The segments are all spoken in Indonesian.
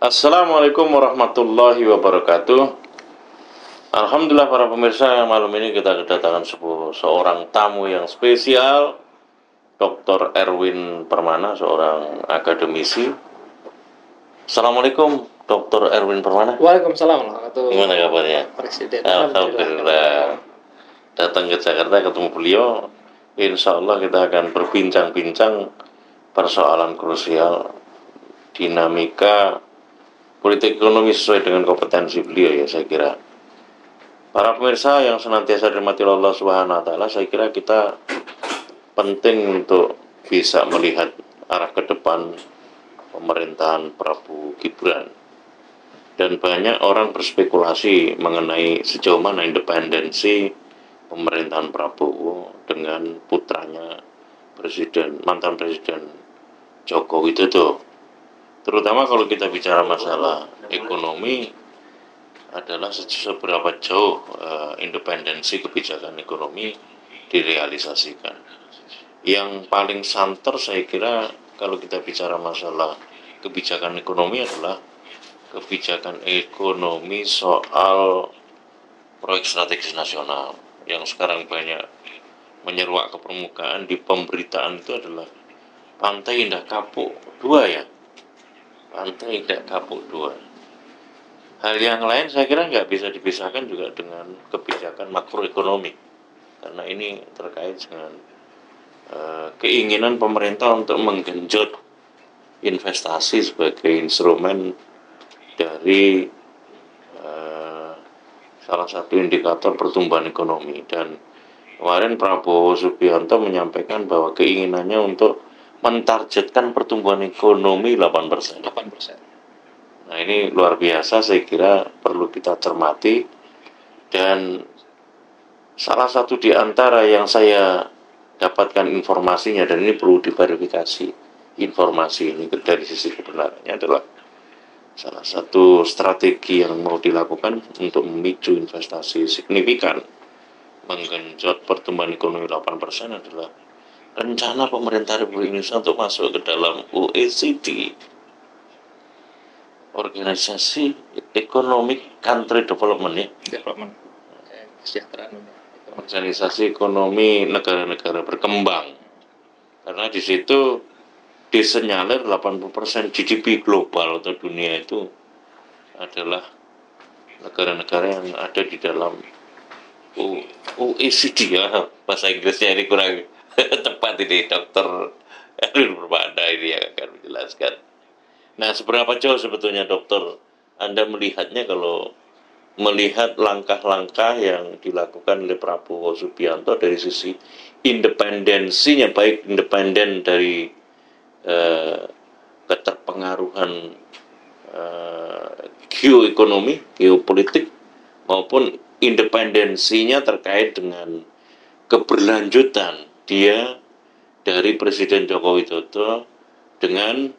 Assalamualaikum warahmatullahi wabarakatuh. Alhamdulillah para pemirsa malam ini kita kedatangan sebuah, seorang tamu yang spesial, Dr. Erwin Permana, seorang akademisi. Assalamualaikum, Dr. Erwin Permana. Waalaikumsalam Gimana kabarnya? Presiden. Alhamdulillah. Datang ke Jakarta ketemu beliau, insya Allah kita akan berbincang-bincang persoalan krusial, dinamika politik ekonomi sesuai dengan kompetensi beliau ya saya kira. Para pemirsa yang senantiasa dirahmati Allah Subhanahu wa taala, saya kira kita penting untuk bisa melihat arah ke depan pemerintahan Prabowo Gibran. Dan banyak orang berspekulasi mengenai sejauh mana independensi pemerintahan Prabowo dengan putranya Presiden mantan Presiden Joko Widodo. Terutama kalau kita bicara masalah ekonomi adalah se- seberapa jauh eh, independensi kebijakan ekonomi direalisasikan. Yang paling santer saya kira kalau kita bicara masalah kebijakan ekonomi adalah kebijakan ekonomi soal proyek strategis nasional yang sekarang banyak menyeruak ke permukaan di pemberitaan itu adalah Pantai Indah Kapuk 2 ya. Pantai Indah Kapuk 2. Hal yang lain saya kira nggak bisa dipisahkan juga dengan kebijakan makroekonomi karena ini terkait dengan eh, keinginan pemerintah untuk menggenjot investasi sebagai instrumen dari eh, salah satu indikator pertumbuhan ekonomi dan kemarin Prabowo Subianto menyampaikan bahwa keinginannya untuk mentargetkan pertumbuhan ekonomi 8%. 8%. Nah ini luar biasa saya kira perlu kita cermati dan salah satu di antara yang saya dapatkan informasinya dan ini perlu diverifikasi informasi ini dari sisi kebenarannya adalah salah satu strategi yang mau dilakukan untuk memicu investasi signifikan menggenjot pertumbuhan ekonomi 8% adalah rencana pemerintah Republik Indonesia untuk masuk ke dalam OECD Organisasi Economic Country Development ya Development. Kesejahteraan. Ekonomi. organisasi ekonomi negara-negara berkembang karena di situ disenyalir 80% GDP global atau dunia itu adalah negara-negara yang ada di dalam OECD ya bahasa Inggrisnya ini kurang tepat ini dokter Erwin Permada ini yang akan menjelaskan. Nah seberapa jauh sebetulnya dokter Anda melihatnya kalau melihat langkah-langkah yang dilakukan oleh Prabowo Subianto dari sisi independensinya baik independen dari eh, keterpengaruhan eh, geoekonomi, geopolitik maupun independensinya terkait dengan keberlanjutan dia dari Presiden Joko Widodo dengan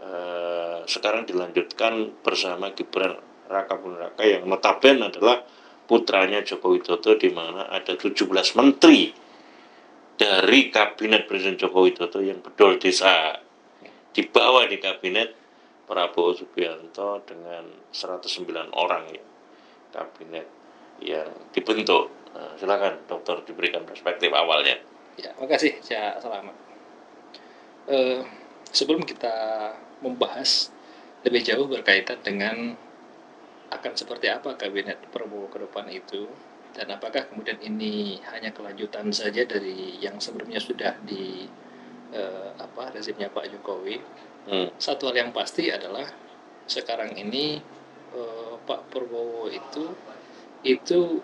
eh, sekarang dilanjutkan bersama Gibran Raka Raka yang notabene adalah putranya Joko Widodo di mana ada 17 menteri dari kabinet Presiden Joko Widodo yang bedol desa dibawa di kabinet Prabowo Subianto dengan 109 orang ya kabinet yang dibentuk. Nah, silakan dokter diberikan perspektif awalnya. Ya, makasih Cak Selamat. Eh, sebelum kita membahas lebih jauh berkaitan dengan akan seperti apa kabinet Prabowo ke depan itu dan apakah kemudian ini hanya kelanjutan saja dari yang sebelumnya sudah di eh, apa rezimnya Pak Jokowi Hmm. satu hal yang pasti adalah sekarang ini eh, Pak Prabowo itu itu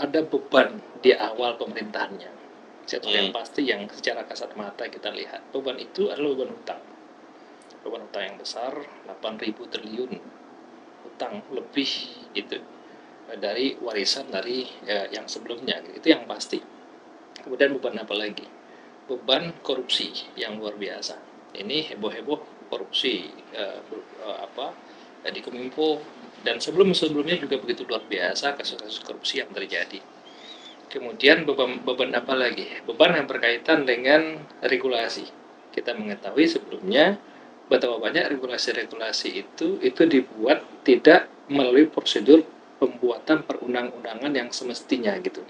ada beban di awal pemerintahannya. Satu hal yang Hmm. pasti yang secara kasat mata kita lihat beban itu adalah beban utang. Beban utang yang besar 8.000 triliun utang lebih itu eh, dari warisan dari eh, yang sebelumnya itu yang pasti. Kemudian beban apa lagi? Beban korupsi yang luar biasa ini heboh-heboh korupsi eh, eh, apa di Kominfo dan sebelum-sebelumnya juga begitu luar biasa kasus-kasus korupsi yang terjadi. Kemudian beban, beban apa lagi? Beban yang berkaitan dengan regulasi. Kita mengetahui sebelumnya betapa banyak regulasi-regulasi itu itu dibuat tidak melalui prosedur pembuatan perundang-undangan yang semestinya gitu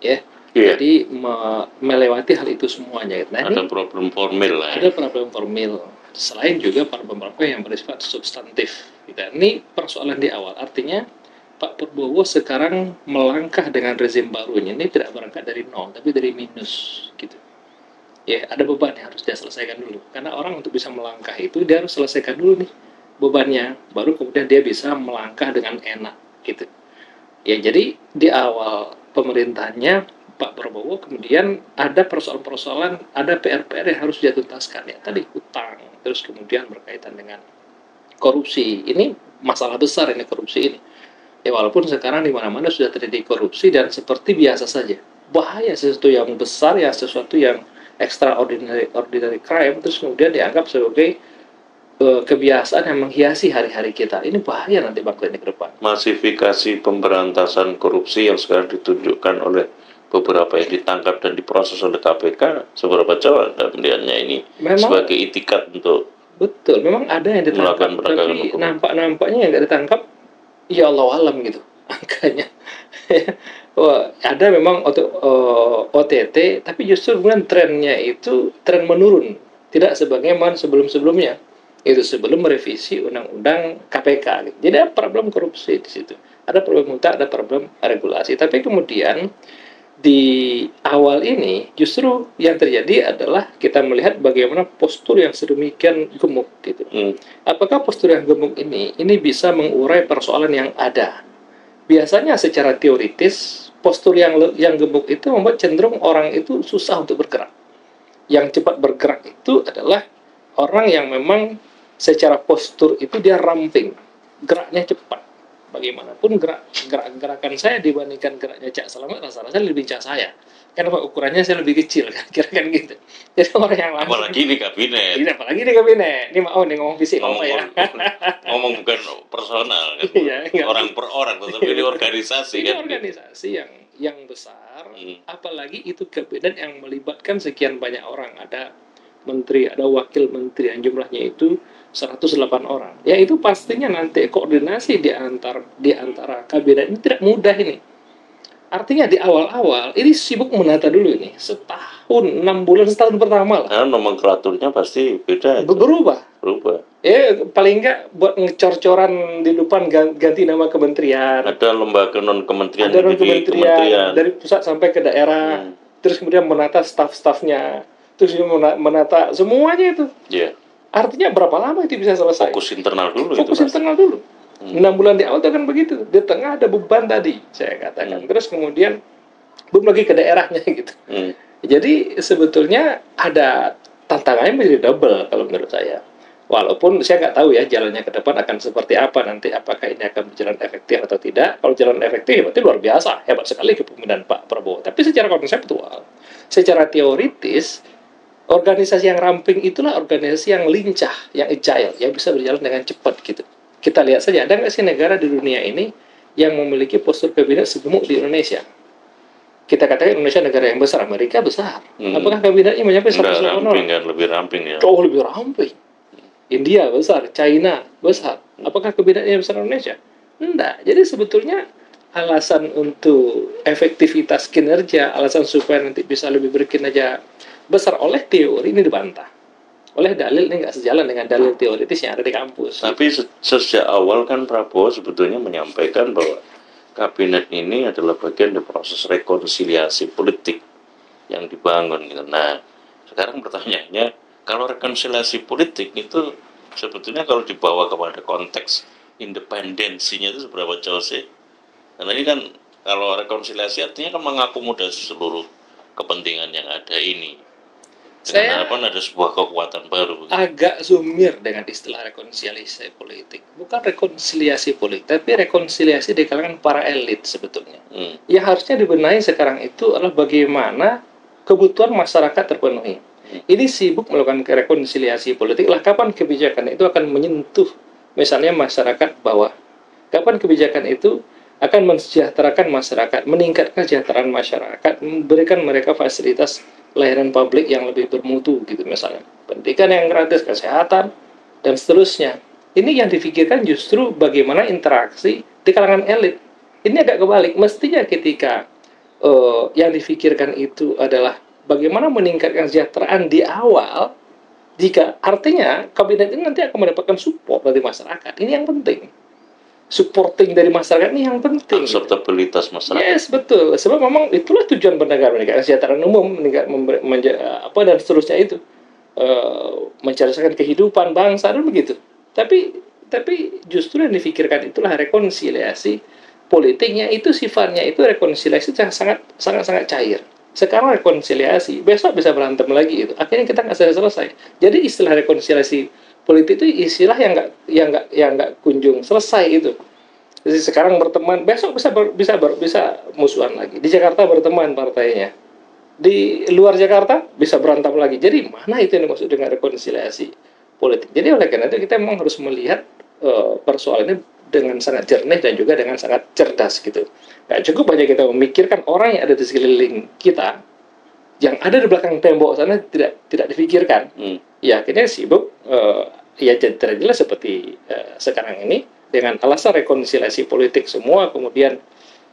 ya Iya. jadi me- melewati hal itu semuanya gitu. nah ini Ada problem formil lah. ada Ya. problem formil selain juga problem-problem yang bersifat substantif gitu. ini persoalan di awal artinya Pak Prabowo sekarang melangkah dengan rezim barunya. Ini tidak berangkat dari nol tapi dari minus gitu. Ya ada beban yang harus dia selesaikan dulu. Karena orang untuk bisa melangkah itu dia harus selesaikan dulu nih bebannya. Baru kemudian dia bisa melangkah dengan enak gitu. Ya jadi di awal pemerintahnya Pak Prabowo kemudian ada persoalan-persoalan ada PR-PR yang harus dia tuntaskan. Ya tadi hutang terus kemudian berkaitan dengan korupsi. Ini masalah besar ini korupsi ini ya walaupun sekarang di mana-mana sudah terjadi korupsi dan seperti biasa saja. Bahaya sesuatu yang besar ya sesuatu yang extraordinary ordinary crime terus kemudian dianggap sebagai eh, kebiasaan yang menghiasi hari-hari kita. Ini bahaya nanti bangsa ini ke depan. Masifikasi pemberantasan korupsi yang sekarang ditunjukkan oleh beberapa yang ditangkap dan diproses oleh KPK seberapa jauh Anda melihatnya ini memang sebagai itikat untuk Betul, memang ada yang ditangkap, tapi nampak-nampaknya yang nggak ditangkap, ya Allah alam gitu angkanya. Wah, ada memang OT- eh, OTT, tapi justru kemudian trennya itu tren menurun, tidak sebagaimana sebelum-sebelumnya. Itu sebelum merevisi Undang-Undang KPK. Gitu. Jadi ada problem korupsi di situ, ada problem hutang, ada problem regulasi. Tapi kemudian di awal ini justru yang terjadi adalah kita melihat bagaimana postur yang sedemikian gemuk gitu. hmm, Apakah postur yang gemuk ini ini bisa mengurai persoalan yang ada? Biasanya secara teoritis postur yang yang gemuk itu membuat cenderung orang itu susah untuk bergerak. Yang cepat bergerak itu adalah orang yang memang secara postur itu dia ramping, geraknya cepat. Bagaimanapun gerak, gerak gerakan saya dibandingkan geraknya Cak Selamat rasa-rasa lebih cak saya. Karena ukurannya saya lebih kecil kan, kira-kira gitu. Jadi orang yang langsung apalagi di kabinet ini apalagi di kabinet. Ini mau nih ngomong fisik ngomong, apa ya? ngomong bukan personal kan Iya, iya. orang per orang tetapi di organisasi Ini kan organisasi yang yang besar, Hmm. apalagi itu kabinet yang melibatkan sekian banyak orang. Ada menteri, ada wakil menteri yang jumlahnya itu 108 orang. Ya itu pastinya nanti koordinasi di antar di antara kabinet ini tidak mudah ini. Artinya di awal-awal ini sibuk menata dulu ini setahun enam bulan setahun pertama lah karena nomenklaturnya pasti beda itu, berubah. berubah Ya paling enggak buat ngecor-coran di depan gan- ganti nama kementerian. ada lembaga non kementerian ada non jadi kementerian dari pusat sampai ke daerah Hmm, terus kemudian menata staf-stafnya terus dia mena- menata semuanya itu ya artinya berapa lama itu bisa selesai fokus internal dulu itu fokus pasti. internal dulu Hmm. enam bulan di awal itu kan begitu di tengah ada beban tadi saya katakan Hmm. terus kemudian belum lagi ke daerahnya gitu Hmm, jadi sebetulnya ada tantangannya menjadi double kalau menurut saya. Walaupun saya nggak tahu ya jalannya ke depan akan seperti apa nanti, apakah ini akan berjalan efektif atau tidak. Kalau jalan efektif berarti luar biasa, hebat sekali kepemimpinan Pak Prabowo. Tapi secara konseptual, secara teoritis, organisasi yang ramping itulah organisasi yang lincah, yang agile, yang bisa berjalan dengan cepat gitu. Kita lihat saja, ada nggak sih negara di dunia ini yang memiliki postur kabinet segemuk di Indonesia? Kita katakan Indonesia negara yang besar, Amerika besar. Hmm. Apakah kabinetnya mencapai enggak 108 ramping orang? kan lebih ramping ya Jauh lebih ramping. India besar, China besar. Apakah kabinetnya besar Indonesia? Enggak. Jadi sebetulnya alasan untuk efektivitas kinerja, alasan supaya nanti bisa lebih berkinerja besar oleh teori ini dibantah. Oleh dalil ini nggak sejalan dengan dalil teoritis yang ada di kampus. Tapi se- sejak awal kan Prabowo sebetulnya menyampaikan bahwa kabinet ini adalah bagian dari proses rekonsiliasi politik yang dibangun gitu. Nah, sekarang pertanyaannya kalau rekonsiliasi politik itu sebetulnya kalau dibawa kepada konteks independensinya itu seberapa jauh sih? Karena ini kan kalau rekonsiliasi artinya kan mengakomodasi seluruh kepentingan yang ada ini. Dengan Saya- harapan ada sebuah kekuatan baru. begitu. agak sumir dengan istilah rekonsiliasi politik. Bukan rekonsiliasi politik, tapi rekonsiliasi di kalangan para elit sebetulnya. Hmm. Yang harusnya dibenahi sekarang itu adalah bagaimana kebutuhan masyarakat terpenuhi. Ini sibuk melakukan rekonsiliasi politik. Lah kapan kebijakan itu akan menyentuh misalnya masyarakat bawah? Kapan kebijakan itu akan mensejahterakan masyarakat, meningkatkan kesejahteraan masyarakat, memberikan mereka fasilitas layanan publik yang lebih bermutu gitu misalnya. Pendidikan yang gratis, kesehatan, dan seterusnya. Ini yang difikirkan justru bagaimana interaksi di kalangan elit. Ini agak kebalik. Mestinya ketika uh, yang difikirkan itu adalah bagaimana meningkatkan kesejahteraan di awal, jika artinya kabinet ini nanti akan mendapatkan support dari masyarakat. Ini yang penting. Supporting dari masyarakat ini yang penting. Akseptabilitas masyarakat. Yes, betul. Sebab memang itulah tujuan bernegara meningkatkan kesejahteraan umum, meningkat, apa dan seterusnya itu. Uh, mencerdaskan kehidupan bangsa dan begitu. Tapi tapi justru yang difikirkan itulah rekonsiliasi politiknya itu sifatnya itu rekonsiliasi sangat sangat sangat cair. Sekarang rekonsiliasi, besok bisa berantem lagi itu. Akhirnya kita nggak selesai selesai. Jadi istilah rekonsiliasi politik itu istilah yang nggak yang nggak yang nggak kunjung selesai itu. Jadi sekarang berteman, besok bisa ber, bisa ber, bisa musuhan lagi. Di Jakarta berteman partainya. Di luar Jakarta bisa berantem lagi. Jadi mana itu yang dimaksud dengan rekonsiliasi politik? Jadi oleh karena itu kita memang harus melihat uh, persoalan ini dengan sangat jernih dan juga dengan sangat cerdas gitu. Gak cukup hanya kita memikirkan orang yang ada di sekeliling kita, yang ada di belakang tembok sana tidak tidak difikirkan. Hmm. Ya akhirnya sibuk uh, ya jelas seperti uh, sekarang ini dengan alasan rekonsiliasi politik semua kemudian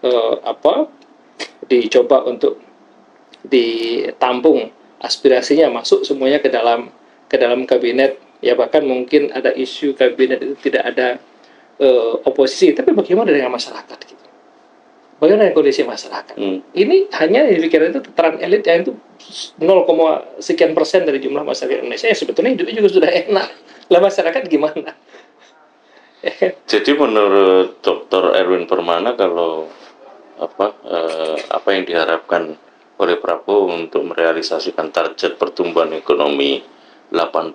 uh, apa dicoba untuk ditampung aspirasinya masuk semuanya ke dalam ke dalam kabinet ya bahkan mungkin ada isu kabinet itu tidak ada uh, oposisi, tapi bagaimana dengan masyarakat gitu? Bagaimana dengan kondisi masyarakat? Hmm. Ini hanya pikiran itu tataran elit yang itu 0, sekian persen dari jumlah masyarakat Indonesia yang sebetulnya hidupnya juga sudah enak. Lah masyarakat gimana? Jadi menurut Dr. Erwin Permana kalau apa eh, apa yang diharapkan oleh Prabowo untuk merealisasikan target pertumbuhan ekonomi 80%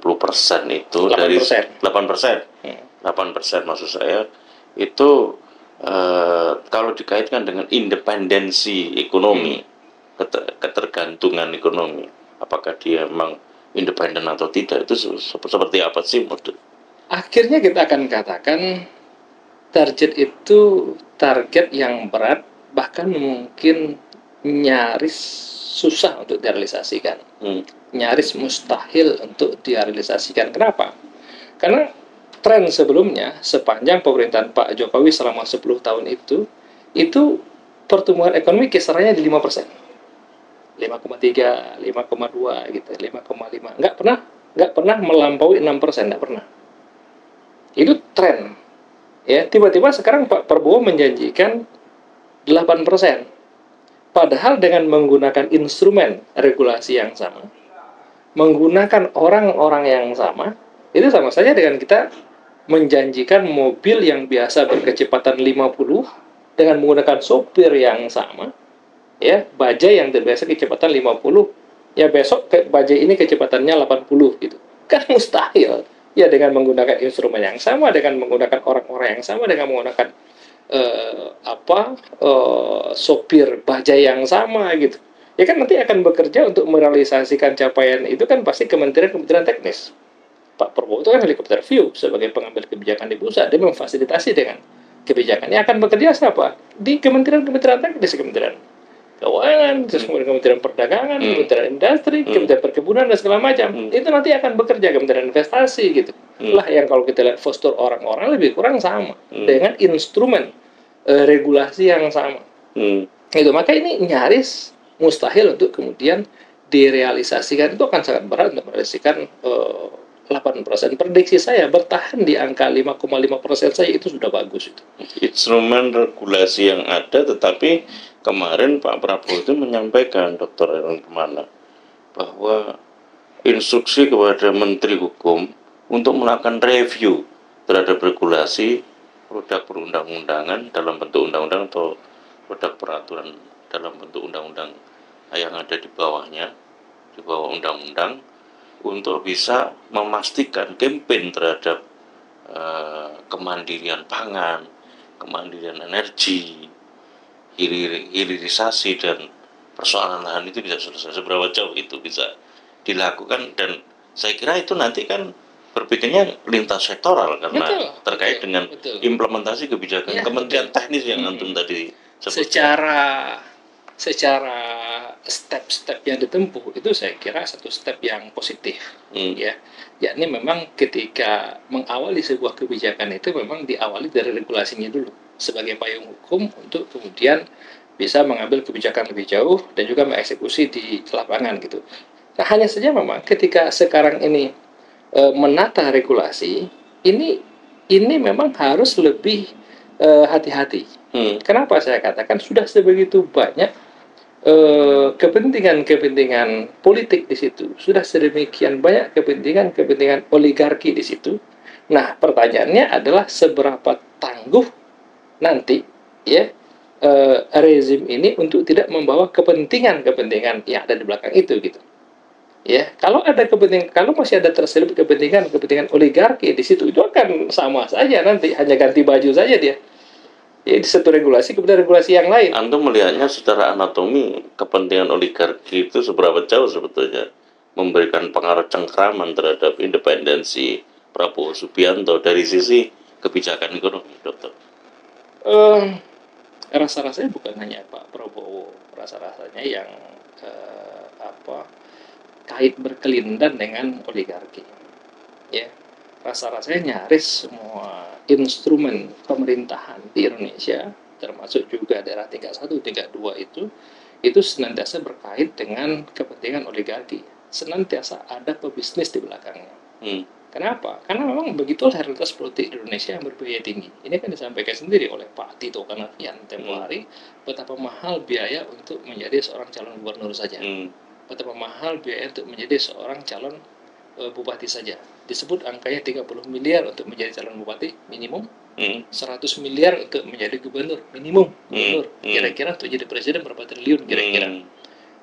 itu 8%. dari 8%. Hmm 8% maksud saya itu uh, kalau dikaitkan dengan independensi ekonomi hmm. ketergantungan ekonomi apakah dia memang independen atau tidak itu seperti apa sih model? Akhirnya kita akan katakan target itu target yang berat bahkan mungkin nyaris susah untuk direalisasikan. Hmm. nyaris mustahil untuk direalisasikan. Kenapa? Karena tren sebelumnya sepanjang pemerintahan Pak Jokowi selama 10 tahun itu itu pertumbuhan ekonomi kisarannya di 5 persen 5,3, 5,2 gitu, 5,5 nggak pernah nggak pernah melampaui 6 persen nggak pernah. Itu tren. Ya tiba-tiba sekarang Pak Prabowo menjanjikan 8 persen. Padahal dengan menggunakan instrumen regulasi yang sama menggunakan orang-orang yang sama itu sama saja dengan kita menjanjikan mobil yang biasa berkecepatan 50 dengan menggunakan sopir yang sama ya bajai yang biasa kecepatan 50 ya besok ke, bajai ini kecepatannya 80 gitu kan mustahil ya dengan menggunakan instrumen yang sama dengan menggunakan orang-orang yang sama dengan menggunakan uh, apa uh, sopir bajai yang sama gitu ya kan nanti akan bekerja untuk merealisasikan capaian itu kan pasti kementerian-kementerian teknis Pak Prabowo itu kan helikopter view sebagai pengambil kebijakan di pusat. Dia memfasilitasi dengan kebijakan. Yang akan bekerja siapa? Di kementerian-kementerian teknis, kementerian keuangan, terus kemudian kementerian perdagangan, hmm. kementerian industri, hmm. kementerian perkebunan dan segala macam. Hmm. Itu nanti akan bekerja kementerian investasi gitu. Hmm. Lah yang kalau kita lihat postur orang-orang lebih kurang sama hmm. dengan instrumen uh, regulasi yang sama. Hmm. Itu maka ini nyaris mustahil untuk kemudian direalisasikan itu akan sangat berat untuk merealisasikan uh, 8%. Prediksi saya bertahan di angka 5,5% saja itu sudah bagus itu. Instrumen regulasi yang ada tetapi kemarin Pak Prabowo itu menyampaikan Dr. Erwin Ke mana bahwa instruksi kepada Menteri Hukum untuk melakukan review terhadap regulasi produk perundang-undangan dalam bentuk undang-undang atau produk peraturan dalam bentuk undang-undang yang ada di bawahnya di bawah undang-undang untuk bisa memastikan campaign terhadap uh, kemandirian pangan, kemandirian energi, hilir, hilirisasi dan persoalan lahan itu bisa selesai. Seberapa jauh itu bisa dilakukan dan saya kira itu nanti kan berpikirnya lintas sektoral karena betul, terkait betul, dengan betul. implementasi kebijakan ya, kementerian betul. teknis yang antum hmm. tadi sebutkan. Secara secara step-step yang ditempuh itu saya kira satu step yang positif Hmm. ya yakni memang ketika mengawali sebuah kebijakan itu memang diawali dari regulasinya dulu sebagai payung hukum untuk kemudian bisa mengambil kebijakan lebih jauh dan juga mengeksekusi di lapangan gitu. Nah, hanya saja memang ketika sekarang ini e, menata regulasi ini ini memang harus lebih e, hati-hati. Hmm. Kenapa saya katakan sudah sebegitu banyak kepentingan-kepentingan politik di situ, sudah sedemikian banyak kepentingan-kepentingan oligarki di situ. Nah, pertanyaannya adalah seberapa tangguh nanti ya eh, rezim ini untuk tidak membawa kepentingan-kepentingan yang ada di belakang itu gitu. Ya, kalau ada kepentingan, kalau masih ada terselip kepentingan-kepentingan oligarki di situ, itu akan sama saja nanti, hanya ganti baju saja dia ya di satu regulasi kemudian regulasi yang lain. Antum melihatnya secara anatomi kepentingan oligarki itu seberapa jauh sebetulnya memberikan pengaruh cengkraman terhadap independensi Prabowo Subianto dari sisi kebijakan ekonomi, dokter. Eh, rasa-rasanya bukan hanya Pak Prabowo, rasa-rasanya yang eh, apa kait berkelindan dengan oligarki. Ya, rasa-rasanya nyaris semua instrumen pemerintahan di Indonesia termasuk juga daerah tingkat 1, tingkat 2 itu itu senantiasa berkait dengan kepentingan oligarki senantiasa ada pebisnis di belakangnya Hmm. Kenapa? Karena memang begitulah realitas politik di Indonesia yang berbiaya tinggi. Ini kan disampaikan sendiri oleh Pak Tito Karnavian tempo Hmm. hari betapa mahal biaya untuk menjadi seorang calon gubernur saja Hmm. betapa mahal biaya untuk menjadi seorang calon e, bupati saja. Disebut angkanya 30 miliar untuk menjadi calon bupati minimum, Hmm. 100 miliar untuk menjadi gubernur minimum gubernur. Hmm. Kira-kira untuk jadi presiden berapa triliun kira-kira. Hmm.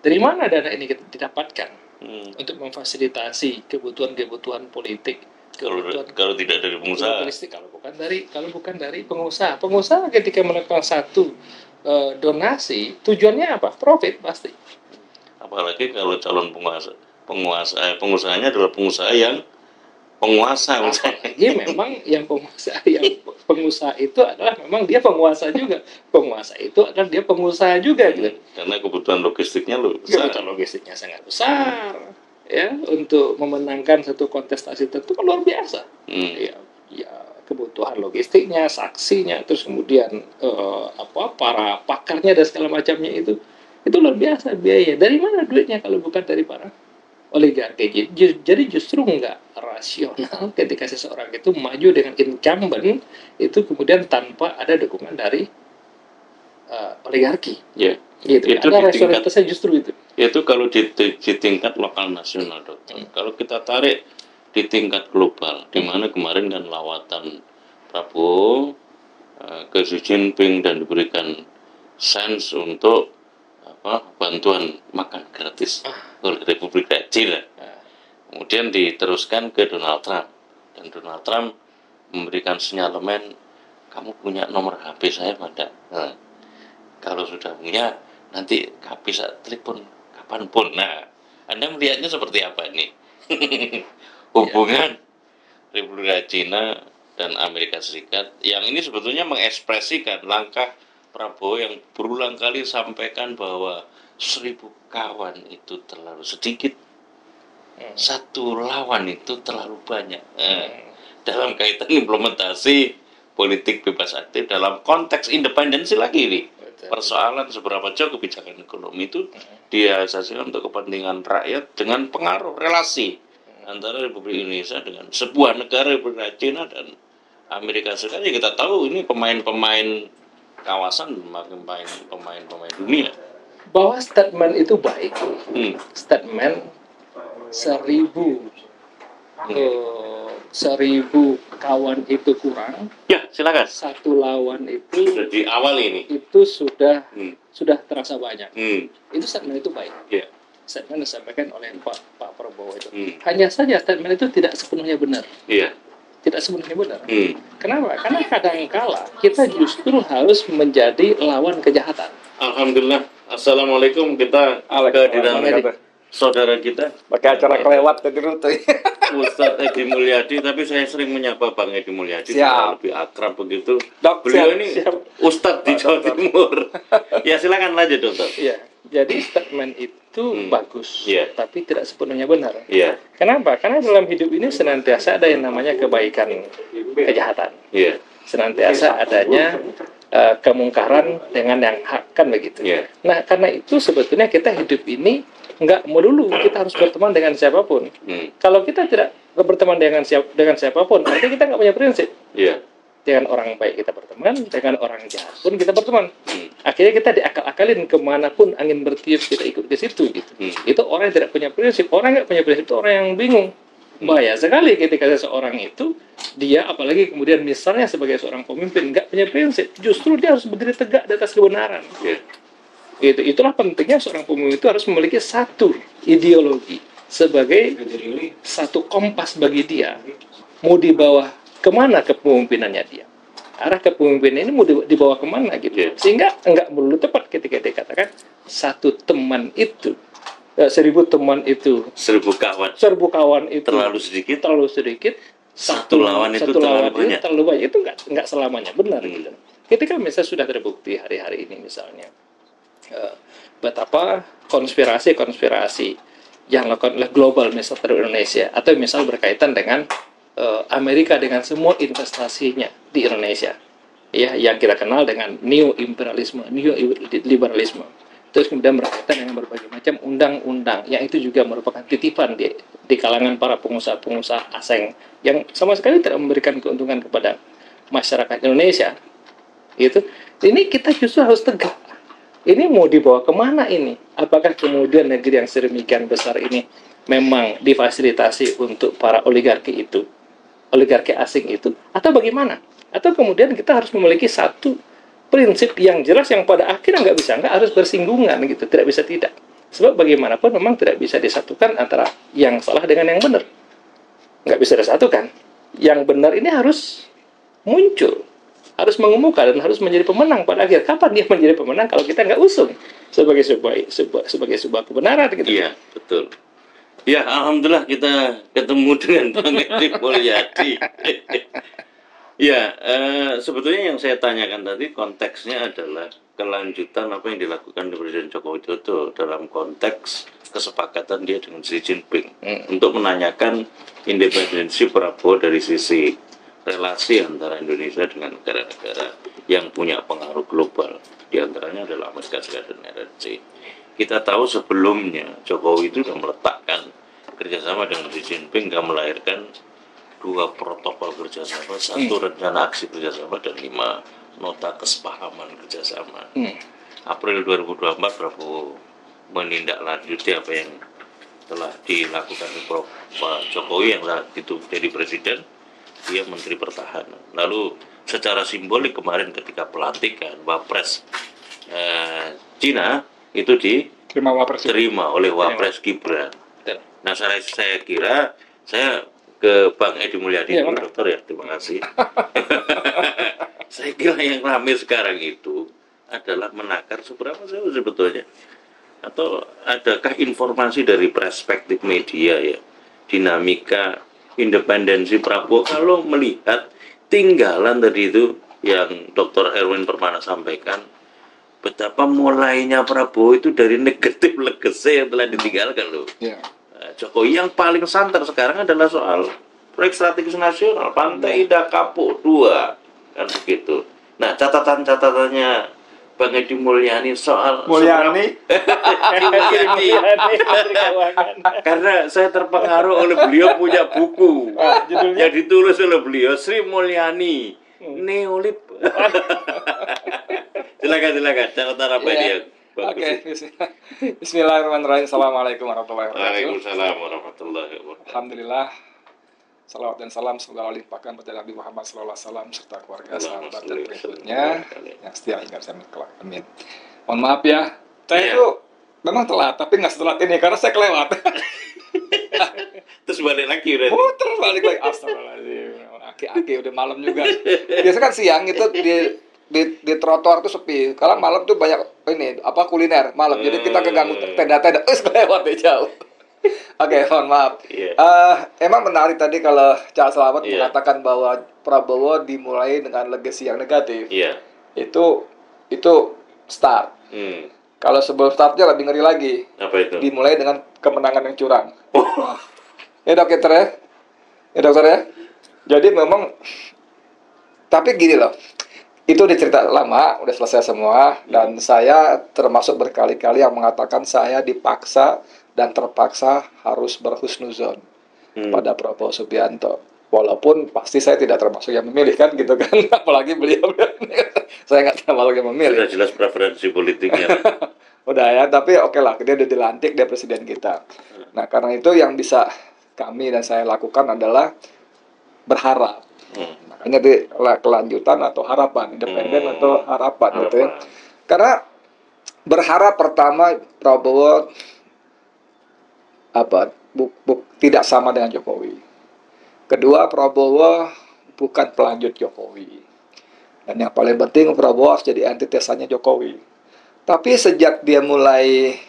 Dari mana dana ini kita didapatkan Hmm. untuk memfasilitasi kebutuhan-kebutuhan politik? Kalau Kebutuhan kalau tidak dari pengusaha, kalau bukan dari kalau bukan dari pengusaha. Pengusaha ketika melakukan satu e, donasi, tujuannya apa? Profit pasti. apalagi kalau calon penguasa penguasa eh, pengusahanya adalah pengusaha yang penguasa. Apalagi memang yang pengusaha yang pengusaha itu adalah memang dia penguasa juga. Penguasa itu adalah dia pengusaha juga gitu. karena kebutuhan logistiknya lu besar. Kebutuhan logistiknya sangat besar ya untuk memenangkan satu kontestasi tentu kan luar biasa. Hmm. Ya, ya kebutuhan logistiknya, saksinya, terus kemudian eh, apa para pakarnya dan segala macamnya itu itu luar biasa biaya. Dari mana duitnya kalau bukan dari para oligarki? Jadi ju- Jadi justru nggak rasional ketika seseorang itu maju dengan incumbent itu kemudian tanpa ada dukungan dari eh, oligarki. Ya, Gitu. Itu ada di rasionalitasnya justru itu. itu kalau di, di tingkat lokal nasional dokter. Hmm. Kalau kita tarik di tingkat global, di mana kemarin kan lawatan Prabowo eh, ke Xi Jinping dan diberikan sense untuk apa bantuan makan gratis oleh Republik China. Nah, Kemudian diteruskan ke Donald Trump dan Donald Trump memberikan sinyalemen kamu punya nomor HP saya mana? Nah, kalau sudah punya nanti bisa telepon kapan pun. Nah, Anda melihatnya seperti apa ini? Hubungan Republik China dan Amerika Serikat yang ini sebetulnya mengekspresikan langkah Prabowo yang berulang kali sampaikan bahwa seribu kawan itu terlalu sedikit. Hmm. satu lawan itu terlalu banyak. Eh, Hmm. dalam kaitan implementasi politik bebas aktif dalam konteks independensi lagi nih persoalan seberapa jauh kebijakan ekonomi itu diasasikan untuk kepentingan rakyat dengan pengaruh relasi antara Republik Indonesia dengan sebuah negara Republik China dan Amerika Serikat. Ya kita tahu ini pemain-pemain kawasan pemain pemain-pemain dunia Bahwa statement itu baik, hmm. statement seribu eh, seribu kawan itu kurang. Ya silakan. Satu lawan itu sudah di awal ini. itu sudah hmm. sudah terasa banyak. Hmm. itu statement itu baik. Ya. Statement yang disampaikan oleh Pak Pak Prabowo itu. Hmm. hanya saja statement itu tidak sepenuhnya benar. Iya. Tidak sepenuhnya benar. Hmm. kenapa? Karena kadangkala kita justru harus menjadi lawan kejahatan Alhamdulillah. Assalamualaikum kita kehadiran saudara kita Pakai acara kelewat tadi rute. Ustadz Edi Mulyadi tapi saya sering menyapa Bang Edi Mulyadi Siap. lebih akrab begitu. Dok, Beliau siap, ini siap. Ustadz di Jawa Timur. ya silakan lanjut dokter. Iya. Jadi statement itu Hmm. bagus, Iya. tapi tidak sepenuhnya benar. Iya, Kenapa? Karena dalam hidup ini senantiasa ada yang namanya kebaikan, kejahatan. iya, Senantiasa adanya eh, kemungkaran dengan yang hak kan begitu. iya, Nah, karena itu sebetulnya kita hidup ini nggak melulu kita harus berteman dengan siapa pun. hmm, Kalau kita tidak berteman dengan siap dengan siapa pun, artinya kita nggak punya prinsip. iya, Dengan orang baik kita berteman, dengan orang jahat pun kita berteman. hmm, Akhirnya kita diakal-akalin ke mana pun angin bertiup kita ikut ke situ gitu. hmm, Itu orang yang tidak punya prinsip. Orang nggak punya prinsip itu orang yang bingung. Bahaya sekali ketika seseorang itu dia apalagi kemudian misalnya sebagai seorang pemimpin nggak punya prinsip, justru dia harus berdiri tegak di atas kebenaran. iya, Itu itulah pentingnya seorang pemimpin itu harus memiliki satu ideologi sebagai satu kompas bagi dia. Mau dibawa ke mana kepemimpinannya dia? Arah kepemimpinan ini mau di- dibawa ke mana gitu? Iya. sehingga enggak melulu tepat ketika dia katakan satu teman itu eh, seribu teman itu. Seribu kawan. Seribu kawan itu. Terlalu sedikit, terlalu sedikit. Satu lawan itu satu terlalu lawan itu banyak. terlalu banyak. Itu enggak enggak selamanya. Benar Hmm. gitu. Ketika misalnya sudah terbukti hari-hari ini misalnya eh, betapa konspirasi-konspirasi yang dilakukan oleh global misal terhadap Indonesia atau misal berkaitan dengan eh, Amerika dengan semua investasinya di Indonesia. Ya yang kita kenal dengan neo imperialisme neo liberalisme terus kemudian berkaitan dengan berbagai macam undang-undang yang itu juga merupakan titipan di di kalangan para pengusaha-pengusaha asing yang sama sekali tidak memberikan keuntungan kepada masyarakat Indonesia itu ini kita justru harus tegak ini mau dibawa ke mana ini? Apakah kemudian negeri yang sedemikian besar ini memang difasilitasi untuk para oligarki itu, oligarki asing itu, atau bagaimana? Atau kemudian kita harus memiliki satu prinsip yang jelas yang pada akhirnya nggak bisa nggak harus bersinggungan gitu, tidak bisa tidak. Sebab bagaimanapun memang tidak bisa disatukan antara yang salah dengan yang benar. Nggak bisa disatukan. Yang benar ini harus muncul harus mengemuka dan harus menjadi pemenang pada akhir. Kapan dia menjadi pemenang kalau kita nggak usung sebagai sebuah, sebuah sebagai sebuah kebenaran gitu. iya betul. Ya, alhamdulillah kita ketemu dengan Bang Edi Mulyadi. ya, eh, sebetulnya yang saya tanyakan tadi konteksnya adalah kelanjutan apa yang dilakukan oleh Presiden Joko Widodo dalam konteks kesepakatan dia dengan Xi Jinping Hmm. untuk menanyakan independensi Prabowo dari sisi relasi antara Indonesia dengan negara-negara yang punya pengaruh global di antaranya adalah Amerika Serikat dan RRC. Kita tahu sebelumnya Jokowi itu sudah meletakkan kerjasama dengan Xi Jinping dan melahirkan dua protokol kerjasama, satu rencana aksi kerjasama dan lima nota kesepahaman kerjasama. Hmm. April 2024 Prabowo menindaklanjuti apa yang telah dilakukan oleh Prof. Pak Jokowi yang saat itu jadi presiden, dia Menteri Pertahanan. Lalu secara simbolik kemarin ketika pelantikan Wapres eh, Cina itu diterima oleh Wapres Gibran. Nah saya, saya kira saya ke Bang Edi Mulyadi Iya, dulu dokter ya terima kasih. saya kira yang ramai sekarang itu adalah menakar seberapa jauh sebetulnya atau adakah informasi dari perspektif media ya dinamika independensi Prabowo kalau melihat tinggalan tadi itu yang Dr. Erwin Permana sampaikan betapa mulainya Prabowo itu dari negatif legacy yang telah ditinggalkan loh Ya. Jokowi yang paling santer sekarang adalah soal proyek strategis nasional Pantai Indah Kapuk 2 kan begitu. Nah catatan-catatannya Bang Edi Mulyani soal Mulyani. Karena saya terpengaruh oleh beliau punya buku Ah, yang ditulis oleh beliau Sri Mulyani Hmm. Neolib silakan silakan catatan apa Iya. dia Oke, bismillah. Bismillahirrahmanirrahim. Assalamualaikum warahmatullahi wabarakatuh. Waalaikumsalam warahmatullahi wabarakatuh Alhamdulillah. Salawat dan salam semoga Allah limpahkan pada Nabi Muhammad SAW serta keluarga, sahabat dan sallim. yang setia hingga sampai kelak. Amin. Mohon maaf ya, saya Iya. itu memang telat, tapi nggak setelat ini karena saya kelewat. terus balik lagi udah Puter balik lagi. Astagfirullahaladzim. Aki-aki udah malam juga. Biasa kan siang itu di di di trotoar tuh sepi. Kalau malam tuh banyak ini apa kuliner malam. Jadi kita keganggu tenda-tenda. Terus lewat deh jauh. Oke, mohon maaf. Iya. Eh, emang menarik tadi kalau Cak Selamat Iya. mengatakan bahwa Prabowo dimulai dengan legacy yang negatif. iya Itu itu start. hmm. Kalau sebelum startnya lebih ngeri lagi. Apa itu? Dimulai dengan kemenangan yang curang. Oh, ya dokter ya, ya dokter ya. Jadi memang, tapi gini loh, itu udah cerita lama, udah selesai semua, dan saya termasuk berkali-kali yang mengatakan saya dipaksa dan terpaksa harus berhusnuzon hmm. pada Prabowo Subianto. Walaupun pasti saya tidak termasuk yang memilih kan gitu kan, apalagi beliau saya nggak termasuk yang memilih. Sudah jelas preferensi politiknya. Udah ya, tapi oke lah, dia udah dilantik, dia presiden kita. Nah, karena itu yang bisa kami dan saya lakukan adalah berharap. Hmm. Makanya di la- kelanjutan atau harapan, independen Hmm. atau harapan gitu ya. Harapan. Karena berharap pertama Prabowo apa bu- bu- tidak sama dengan Jokowi. Kedua Prabowo bukan pelanjut Jokowi. Dan yang paling penting Prabowo harus jadi antitesanya Jokowi. Tapi sejak dia mulai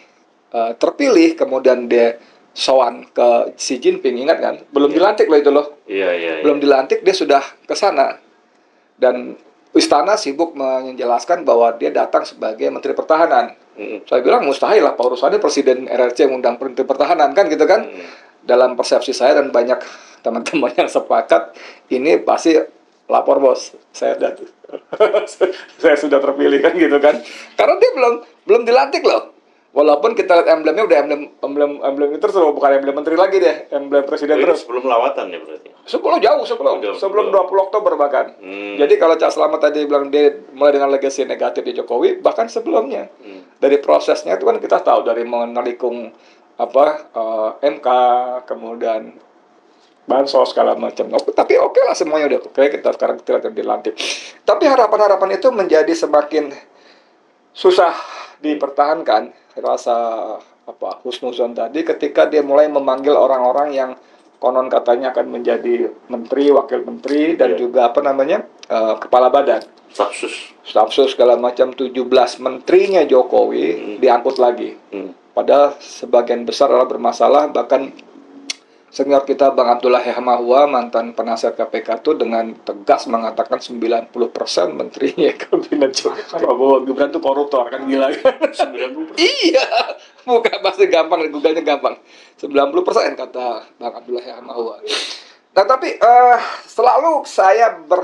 eh, terpilih, kemudian dia sowan ke Xi Jinping, ingat kan? Belum dilantik loh itu loh Iya, iya. iya. belum dilantik dia sudah ke sana dan istana sibuk menjelaskan bahwa dia datang sebagai menteri pertahanan Hmm. saya bilang mustahil lah Pak urusannya presiden RRC mengundang menteri pertahanan kan gitu kan Hmm. dalam persepsi saya dan banyak teman-teman yang sepakat ini pasti lapor bos saya sudah saya sudah terpilih kan gitu kan karena dia belum belum dilantik loh walaupun kita lihat emblemnya udah emblem emblem emblem itu terus bukan emblem menteri lagi deh emblem Oh, presiden ini terus sebelum lawatan ya berarti. Sebelum jauh sebelum Jauh sebelum sebelum. 20 Oktober bahkan. Hmm. Jadi kalau Cak Selamat tadi bilang dia mulai dengan legacy negatif di Jokowi, bahkan sebelumnya Hmm. dari prosesnya itu kan kita tahu dari menelikung apa eh, MK kemudian bansos segala macam. Oke, Tapi oke lah semuanya udah oke kita sekarang kita lihat dilantik. Tapi harapan-harapan itu menjadi semakin susah dipertahankan rasa apa husnuzon tadi ketika dia mulai memanggil orang-orang yang konon katanya akan menjadi menteri, wakil menteri dan Iya. juga apa namanya eh, kepala badan Stafsus. stafsus segala macam 17 menterinya Jokowi diangkut lagi. Hmm. Padahal sebagian besar adalah bermasalah bahkan senior kita Bang Abdullah Hemahua mantan penasihat KPK itu dengan tegas mengatakan 90% menterinya kabinet Jokowi Prabowo Gibran itu koruptor kan gila kan? 90%. iya, bukan pasti gampang, Google-nya gampang. 90% kata Bang Abdullah Hemahua. Nah, tapi eh, selalu saya ber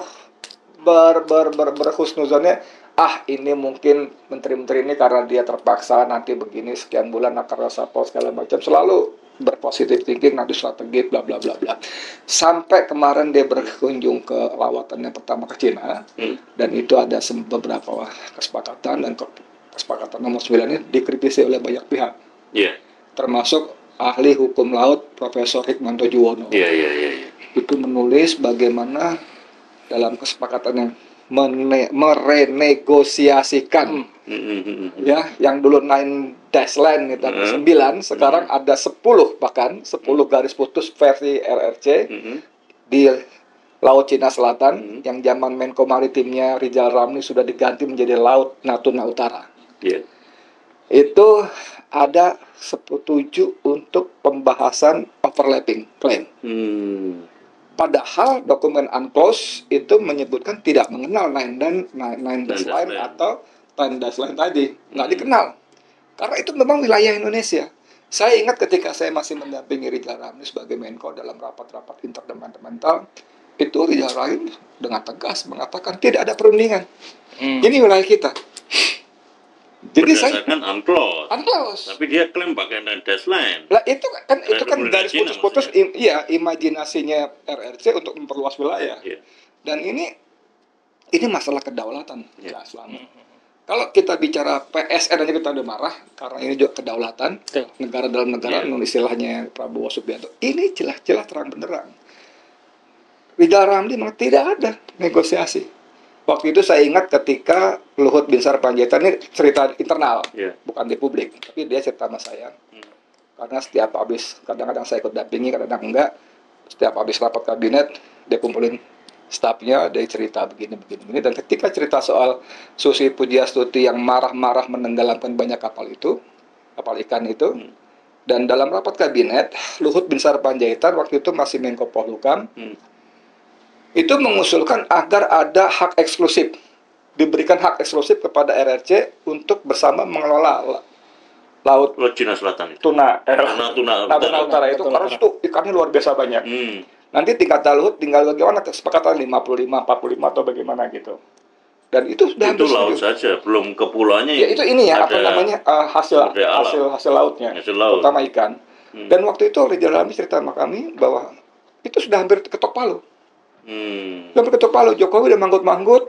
ber ber, ber berhusnuzonnya ah ini mungkin menteri-menteri ini karena dia terpaksa nanti begini sekian bulan akan resapel segala macam selalu berpositif thinking nanti strategi bla bla bla bla sampai kemarin dia berkunjung ke lawatannya pertama ke Cina Hmm. dan itu ada beberapa kesepakatan dan ke- kesepakatan nomor 9 ini dikritisi oleh banyak pihak Iya. termasuk ahli hukum laut Profesor Hikmanto Juwono Iya, iya, iya. iya. itu menulis bagaimana dalam kesepakatan yang mene- merenegosiasikan Hmm, hmm, hmm, hmm. ya yang dulu 9 dash line itu ada Hmm. 9 sekarang ada 10 bahkan 10 garis putus versi RRC Hmm, hmm. di Laut Cina Selatan Hmm. yang zaman Menko Maritimnya Rizal Ramli sudah diganti menjadi Laut Natuna Utara Iya. itu ada setuju untuk pembahasan overlapping claim Hmm. Padahal dokumen UNCLOS itu menyebutkan tidak mengenal nine dan nine, nine dash dash line line. atau dash line tadi nggak Hmm. dikenal karena itu memang wilayah Indonesia. Saya ingat ketika saya masih mendampingi Rizal Ramli sebagai Menko dalam rapat-rapat interdepartemental itu Rizal Ramli dengan tegas mengatakan tidak ada perundingan. Hmm. Ini wilayah kita. Jadi saya Berdasarkan UNCLOS. UNCLOS. Tapi dia klaim pakai dash line. Lah itu kan itu kan garis Cina putus-putus im- iya imajinasinya RRC untuk memperluas wilayah. Iya. Dan ini ini masalah kedaulatan ya selama. Kalau kita bicara PSN aja kita udah marah karena ini juga kedaulatan negara dalam negara menurut istilahnya Prabowo Subianto. Ini jelas-jelas terang benderang. Rizal Ramli memang tidak ada negosiasi. Waktu itu saya ingat ketika Luhut Binsar Panjaitan ini cerita internal, Iya. bukan di publik, tapi dia cerita sama saya. Hmm. Karena setiap habis, kadang-kadang saya ikut dampingi, kadang-kadang enggak. Setiap habis rapat kabinet, dia kumpulin stafnya, dia cerita begini, begini, begini. Dan ketika cerita soal Susi Pujiastuti yang marah-marah menenggelamkan banyak kapal itu, kapal ikan itu, Hmm. dan dalam rapat kabinet, Luhut Binsar Panjaitan waktu itu masih Menko Polhukam, Hmm. Itu mengusulkan agar ada hak eksklusif diberikan hak eksklusif kepada RRC untuk bersama mengelola la- laut Laut Cina Selatan itu. tuna eh, Karena tuna Natuna Utara itu karena itu ikannya luar biasa banyak. Hmm. Nanti tingkat laut tinggal bagaimana kesepakatan 55 45 atau bagaimana gitu. Dan itu sudah Itu laut setuju. saja, belum kepulauannya. Ya itu ini ya apa namanya eh, hasil hasil hasil lautnya, Hasil laut. terutama ikan. Hmm. Dan waktu itu Raja Lami cerita sama kami bahwa itu sudah hampir ketok palu. Hmm. Sudah hampir ketok palu. Jokowi udah manggut-manggut,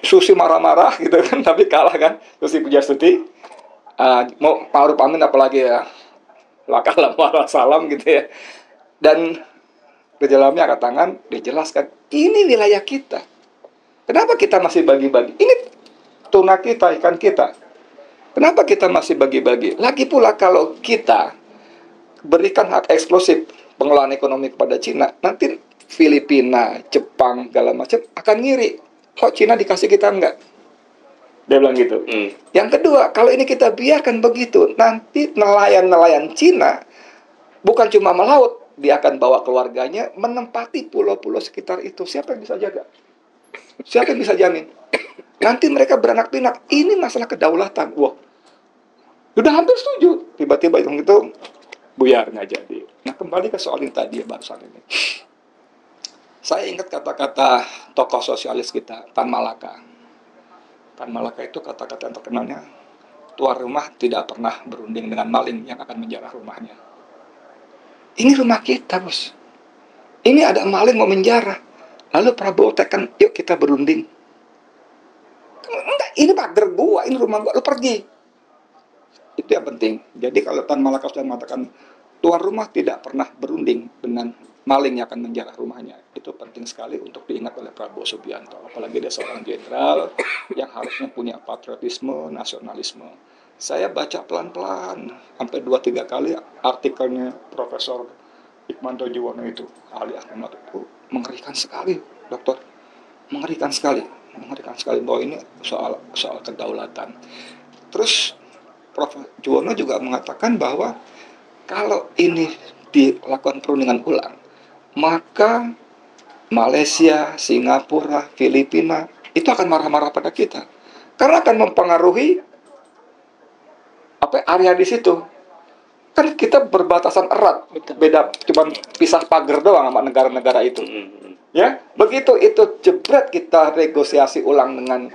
Susi marah-marah gitu kan, tapi kalah kan. Susi Pujastuti, Ah, mau Ma'ruf Amin apalagi ya, lakalah marah salam gitu ya. Dan Raja Lami angkat tangan, dijelaskan, ini wilayah kita. Kenapa kita masih bagi-bagi? Ini tuna kita, ikan kita. Kenapa kita masih bagi-bagi? Lagi pula kalau kita berikan hak eksklusif pengelolaan ekonomi kepada Cina, nanti Filipina, Jepang, segala macam akan ngiri. Kok Cina dikasih kita enggak? Dia bilang gitu. Hmm. Yang kedua, kalau ini kita biarkan begitu, nanti nelayan-nelayan Cina bukan cuma melaut, dia akan bawa keluarganya menempati pulau-pulau sekitar itu. Siapa yang bisa jaga? Siapa yang bisa jamin? Nanti mereka beranak pinak. Ini masalah kedaulatan. Wah, udah hampir setuju. Tiba-tiba itu itu buyar nggak jadi. Nah kembali ke soal yang tadi ya barusan ini. Saya ingat kata-kata tokoh sosialis kita, Tan Malaka. Tan Malaka itu kata-kata yang terkenalnya, tuan rumah tidak pernah berunding dengan maling yang akan menjarah rumahnya. Ini rumah kita, bos. Ini ada maling mau menjarah. Lalu Prabowo tekan, yuk kita berunding. Enggak, ini pagar gua, ini rumah gua, lu pergi. Itu yang penting. Jadi kalau Tan Malaka sudah mengatakan, tuan rumah tidak pernah berunding dengan maling yang akan menjarah rumahnya. Itu penting sekali untuk diingat oleh Prabowo Subianto. Apalagi dia seorang jenderal yang harusnya punya patriotisme, nasionalisme. Saya baca pelan-pelan, sampai dua tiga kali artikelnya Profesor Hikmanto Juwono itu, ahli Ahmad itu, mengerikan sekali, dokter. Mengerikan sekali, mengerikan sekali bahwa ini soal soal kedaulatan. Terus Prof. Juwono juga mengatakan bahwa kalau ini dilakukan perundingan ulang, maka Malaysia, Singapura, Filipina itu akan marah-marah pada kita karena akan mempengaruhi apa area di situ. Kan kita berbatasan erat, beda cuma pisah pagar doang sama negara-negara itu. Hmm. Ya, begitu itu jebret kita negosiasi ulang dengan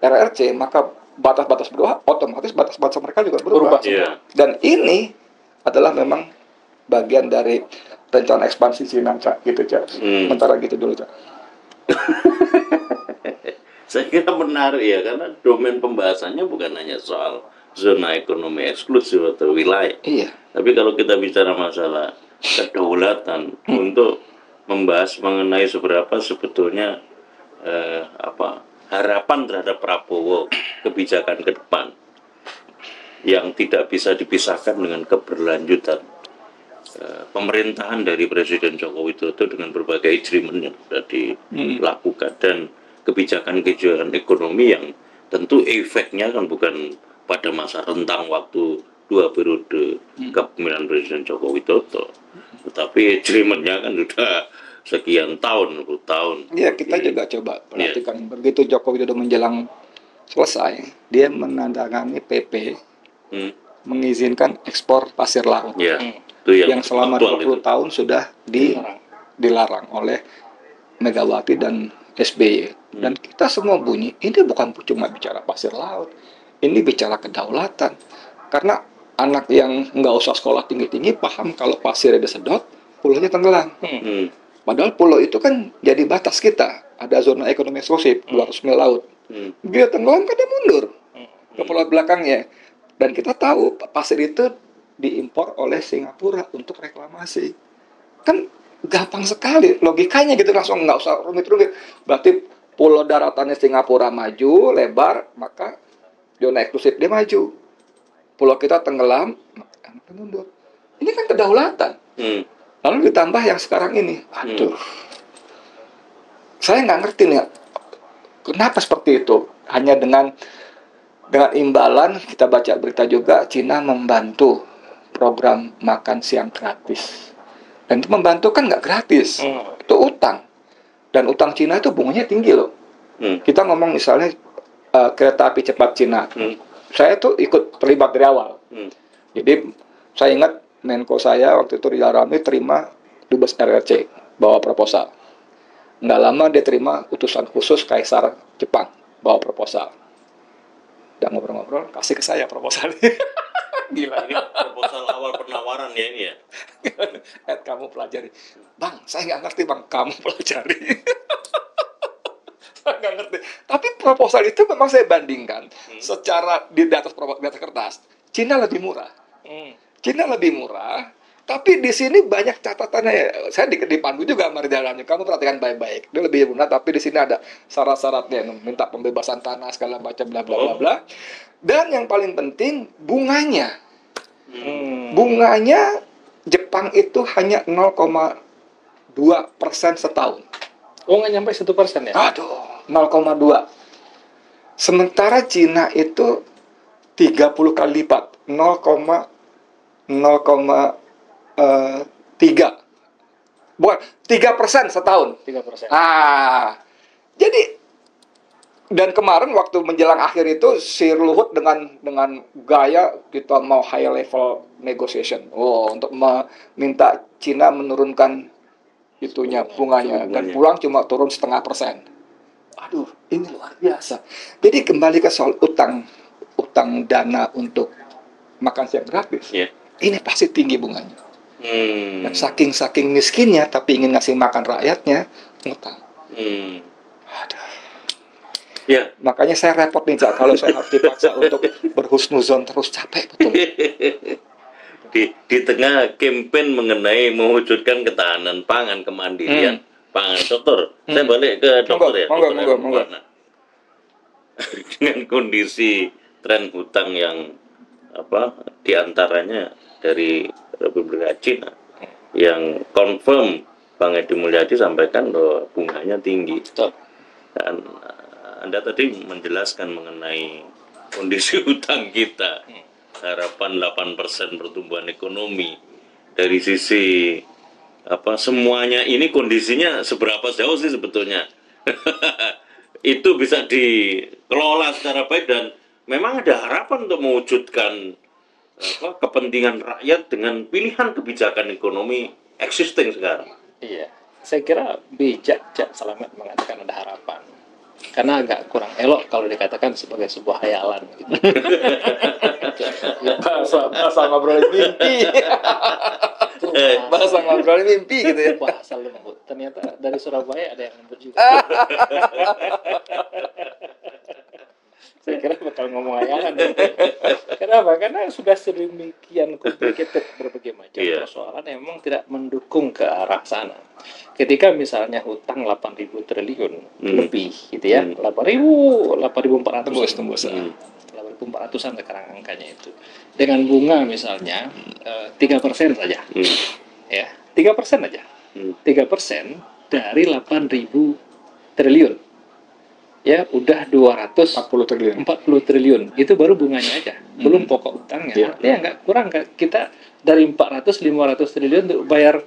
RRC, maka batas-batas berubah, otomatis batas-batas mereka juga berubah. Berubah. Iya. Dan ini adalah memang bagian dari rencana ekspansi Cina, Cak. Gitu, Cak. Hmm. Sementara gitu dulu, Cak. Saya kira menarik ya karena domain pembahasannya bukan hanya soal zona ekonomi eksklusif atau wilayah. Iya. Tapi kalau kita bicara masalah kedaulatan untuk membahas mengenai seberapa sebetulnya eh, apa harapan terhadap Prabowo kebijakan ke depan yang tidak bisa dipisahkan dengan keberlanjutan pemerintahan dari Presiden Joko Widodo dengan berbagai agreement yang sudah dilakukan. Dan kebijakan-kebijakan ekonomi yang tentu efeknya kan bukan pada masa rentang waktu dua periode kepemimpinan Presiden Joko Widodo, tetapi agreementnya kan sudah sekian tahun, 10 tahun. Iya, kita juga coba perhatikan. Begitu Joko Widodo menjelang selesai, dia menandatangani PP Hmm, mengizinkan ekspor pasir laut. Ya, Hmm. Itu yang, yang selama aktual 20 itu. tahun sudah di, Dilarang. dilarang oleh Megawati dan SBY. Dan kita semua bunyi, ini bukan cuma bicara pasir laut, ini bicara kedaulatan. Karena anak yang nggak usah sekolah tinggi-tinggi paham kalau pasirnya disedot, pulaunya tenggelam. Hmm, Padahal pulau itu kan jadi batas kita. Ada zona ekonomi eksklusif, 200 mil laut. hmm, Dia tenggelam kan dia mundur Hmm. ke pulau belakangnya. Dan kita tahu pasir itu diimpor oleh Singapura untuk reklamasi. Kan gampang sekali logikanya gitu langsung nggak usah rumit-rumit. Berarti pulau daratannya Singapura maju lebar maka zona eksklusif dia maju. Pulau kita tenggelam maka mundur. Ini kan kedaulatan. hmm, Lalu ditambah yang sekarang ini. Aduh. Saya nggak ngerti nih. Kenapa seperti itu? Hanya dengan dengan imbalan kita baca berita juga Cina membantu program makan siang gratis. Dan itu membantu kan nggak gratis. Hmm. Itu utang. Dan utang Cina itu bunganya tinggi loh. Hmm. Kita ngomong misalnya eh, kereta api cepat Cina. Hmm. Saya tuh ikut terlibat dari awal. Hmm. Jadi saya ingat Menko saya waktu itu Rizal Ramli terima dubes RRC bawa proposal. Nggak lama dia terima utusan khusus Kaisar Jepang bawa proposal. Dan ngobrol-ngobrol kasih ke saya proposal. Gila. Ini proposal awal penawaran ya ini ya. Ed kamu pelajari. Bang, saya nggak ngerti bang. Kamu pelajari. saya nggak ngerti. Tapi proposal itu memang saya bandingkan secara di, di atas di atas kertas. Cina lebih murah. Hmm. Cina lebih murah. Tapi di sini banyak catatannya. Saya di, dipandu juga sama. Kamu perhatikan baik-baik. Dia lebih murah, tapi di sini ada syarat-syaratnya. Minta pembebasan tanah segala macam bla bla bla bla. Dan yang paling penting bunganya. Hmm. Bunganya Jepang itu hanya 0,2 persen setahun. Oh nggak nyampe satu persen ya? Aduh, 0,2. Sementara Cina itu 30 kali lipat, 0,03. Bukan, 3 persen setahun. Tiga persen. Ah, jadi dan kemarin waktu menjelang akhir itu si Luhut dengan dengan gaya kita mau high level negotiation, oh untuk meminta Cina menurunkan itunya bunganya dan pulang cuma turun setengah persen. Aduh, ini luar biasa. Jadi kembali ke soal utang utang dana untuk makan siang gratis. Ya. Ini pasti tinggi bunganya. Hmm. Dan saking saking miskinnya tapi ingin ngasih makan rakyatnya ngutang. Hmm. Aduh. Ya. Makanya saya repot nih, Cak, kalau saya harus dipaksa untuk berhusnuzon terus capek betul. di di tengah kampanye mengenai mewujudkan ketahanan pangan kemandirian pangan dokter saya balik ke dokter ya Hmm. Monggo, monggo, monggo. Dengan kondisi tren hutang yang apa di antaranya dari Republik Cina yang confirm Bang Edi Mulyadi sampaikan bahwa bunganya tinggi. Betul. dan uh, Anda tadi menjelaskan mengenai kondisi hutang kita, harapan 8% pertumbuhan ekonomi. Dari sisi apa semuanya ini kondisinya seberapa jauh sih sebetulnya? Itu bisa dikelola secara baik dan memang ada harapan untuk mewujudkan apa, kepentingan rakyat dengan pilihan kebijakan ekonomi existing sekarang. Iya. Saya kira bijak Cak Selamat mengatakan ada harapan. Karena agak kurang elok kalau dikatakan sebagai sebuah hayalan gitu. bahasa bahasa ngobrol mimpi, Eh, bahasa ngobrol mimpi gitu ya. bahasa lembut. Ternyata dari Surabaya ada yang lembut juga. Saya kira bakal ngomong hayalan. Kenapa? Karena sudah sedemikian complicated berbagai macam Iya. persoalan yang memang tidak mendukung ke arah sana. Ketika misalnya hutang 8.000 triliun Hmm. lebih gitu ya, Hmm. 8.000, 8.400 Tembus, tembus. Hmm. 8.400an sekarang angkanya itu. Dengan bunga misalnya eh, tiga persen saja, Hmm. ya tiga persen aja, Hmm. tiga persen dari 8.000 triliun, ya udah 240 40 triliun. triliun, itu baru bunganya aja, belum pokok utangnya. Iya. Artinya nggak kurang Kak. kita dari 400-500 triliun untuk bayar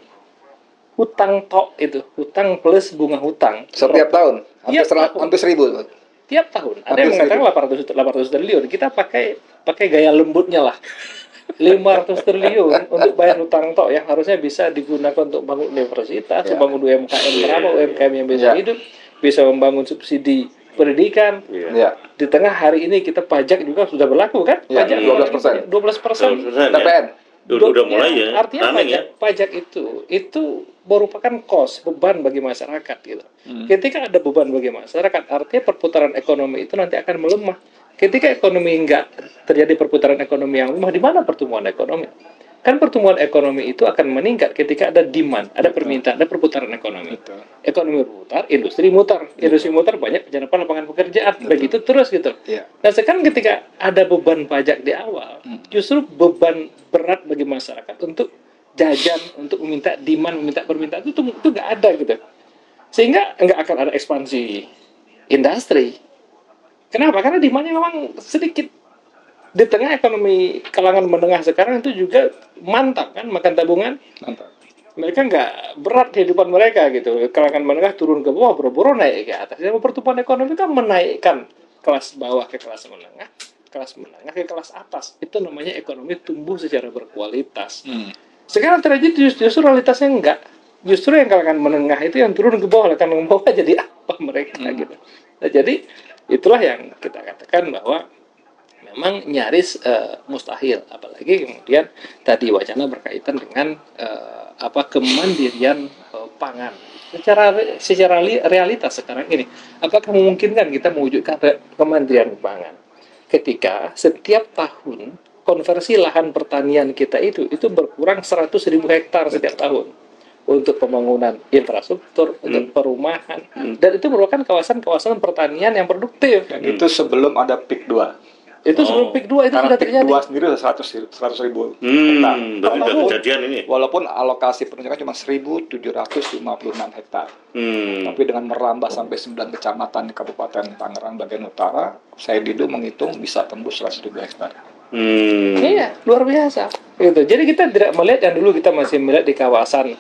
hutang tok itu, hutang plus bunga hutang Setiap tahun, hampir, Iya, tahun. hampir seribu. tiap tahun ada yang mengatakan 800 800 triliun kita pakai pakai gaya lembutnya lah 500 triliun untuk bayar hutang tok yang harusnya bisa digunakan untuk bangun universitas, Ya. membangun UMKM berapa UMKM yang Ya. bisa hidup, bisa membangun subsidi pendidikan. Iya. Ya. Di tengah hari ini kita pajak juga sudah berlaku kan? Ya, pajak 12%. 12 persen. 12% ya. TPN. Udah, udah mulai ya. Artinya pajak, pajak itu itu merupakan cost beban bagi masyarakat gitu. Hmm. Ketika ada beban bagi masyarakat, artinya perputaran ekonomi itu nanti akan melemah. Ketika ekonomi enggak terjadi perputaran ekonomi yang lemah, di mana pertumbuhan ekonomi? Kan pertumbuhan ekonomi itu akan meningkat ketika ada demand, ada permintaan, ada perputaran ekonomi. Betul. Ekonomi mutar, industri mutar, industri mutar banyak penyerapan lapangan pekerjaan, begitu terus gitu. Iya. Nah sekarang ketika ada beban pajak di awal, Hmm. justru beban berat bagi masyarakat untuk jajan, untuk meminta demand, meminta permintaan itu itu nggak ada gitu. Sehingga nggak akan ada ekspansi industri. Kenapa? Karena demandnya memang sedikit. Di tengah ekonomi kalangan menengah sekarang itu juga mantap kan makan tabungan. Mantap. mereka nggak berat kehidupan mereka gitu kalangan menengah turun ke bawah boro-boro naik ke atas yang pertumbuhan ekonomi kan menaikkan kelas bawah ke kelas menengah kelas menengah ke kelas atas itu namanya ekonomi tumbuh secara berkualitas Hmm. sekarang terjadi justru, justru realitasnya enggak justru yang kalangan menengah itu yang turun ke bawah kalangan bawah jadi apa mereka Hmm. gitu nah, jadi itulah yang kita katakan bahwa memang nyaris eh, mustahil. Apalagi kemudian tadi wacana berkaitan dengan eh, apa kemandirian eh, pangan. Secara secara li- realitas sekarang ini apakah memungkinkan kita mewujudkan kemandirian pangan? Ketika setiap tahun konversi lahan pertanian kita itu itu berkurang 100.000 hektar setiap tahun. Untuk pembangunan infrastruktur, untuk perumahan, dan itu merupakan kawasan-kawasan pertanian yang produktif. Dan itu sebelum ada PIK 2. Itu sebelum Oh. PIK 2 itu Karena sudah PIK terjadi. 2 sendiri udah 100, 100 ribu Hmm, hektar. berarti udah Walaupun- kejadian ini. Walaupun alokasi penunjukan cuma 1.756 hektar. Hmm. Tapi dengan merambah sampai 9 kecamatan di Kabupaten Tangerang bagian utara, saya didu menghitung bisa tembus 100 ribu hektar. Hmm. Iya, luar biasa. Gitu. Jadi kita tidak melihat yang dulu kita masih melihat di kawasan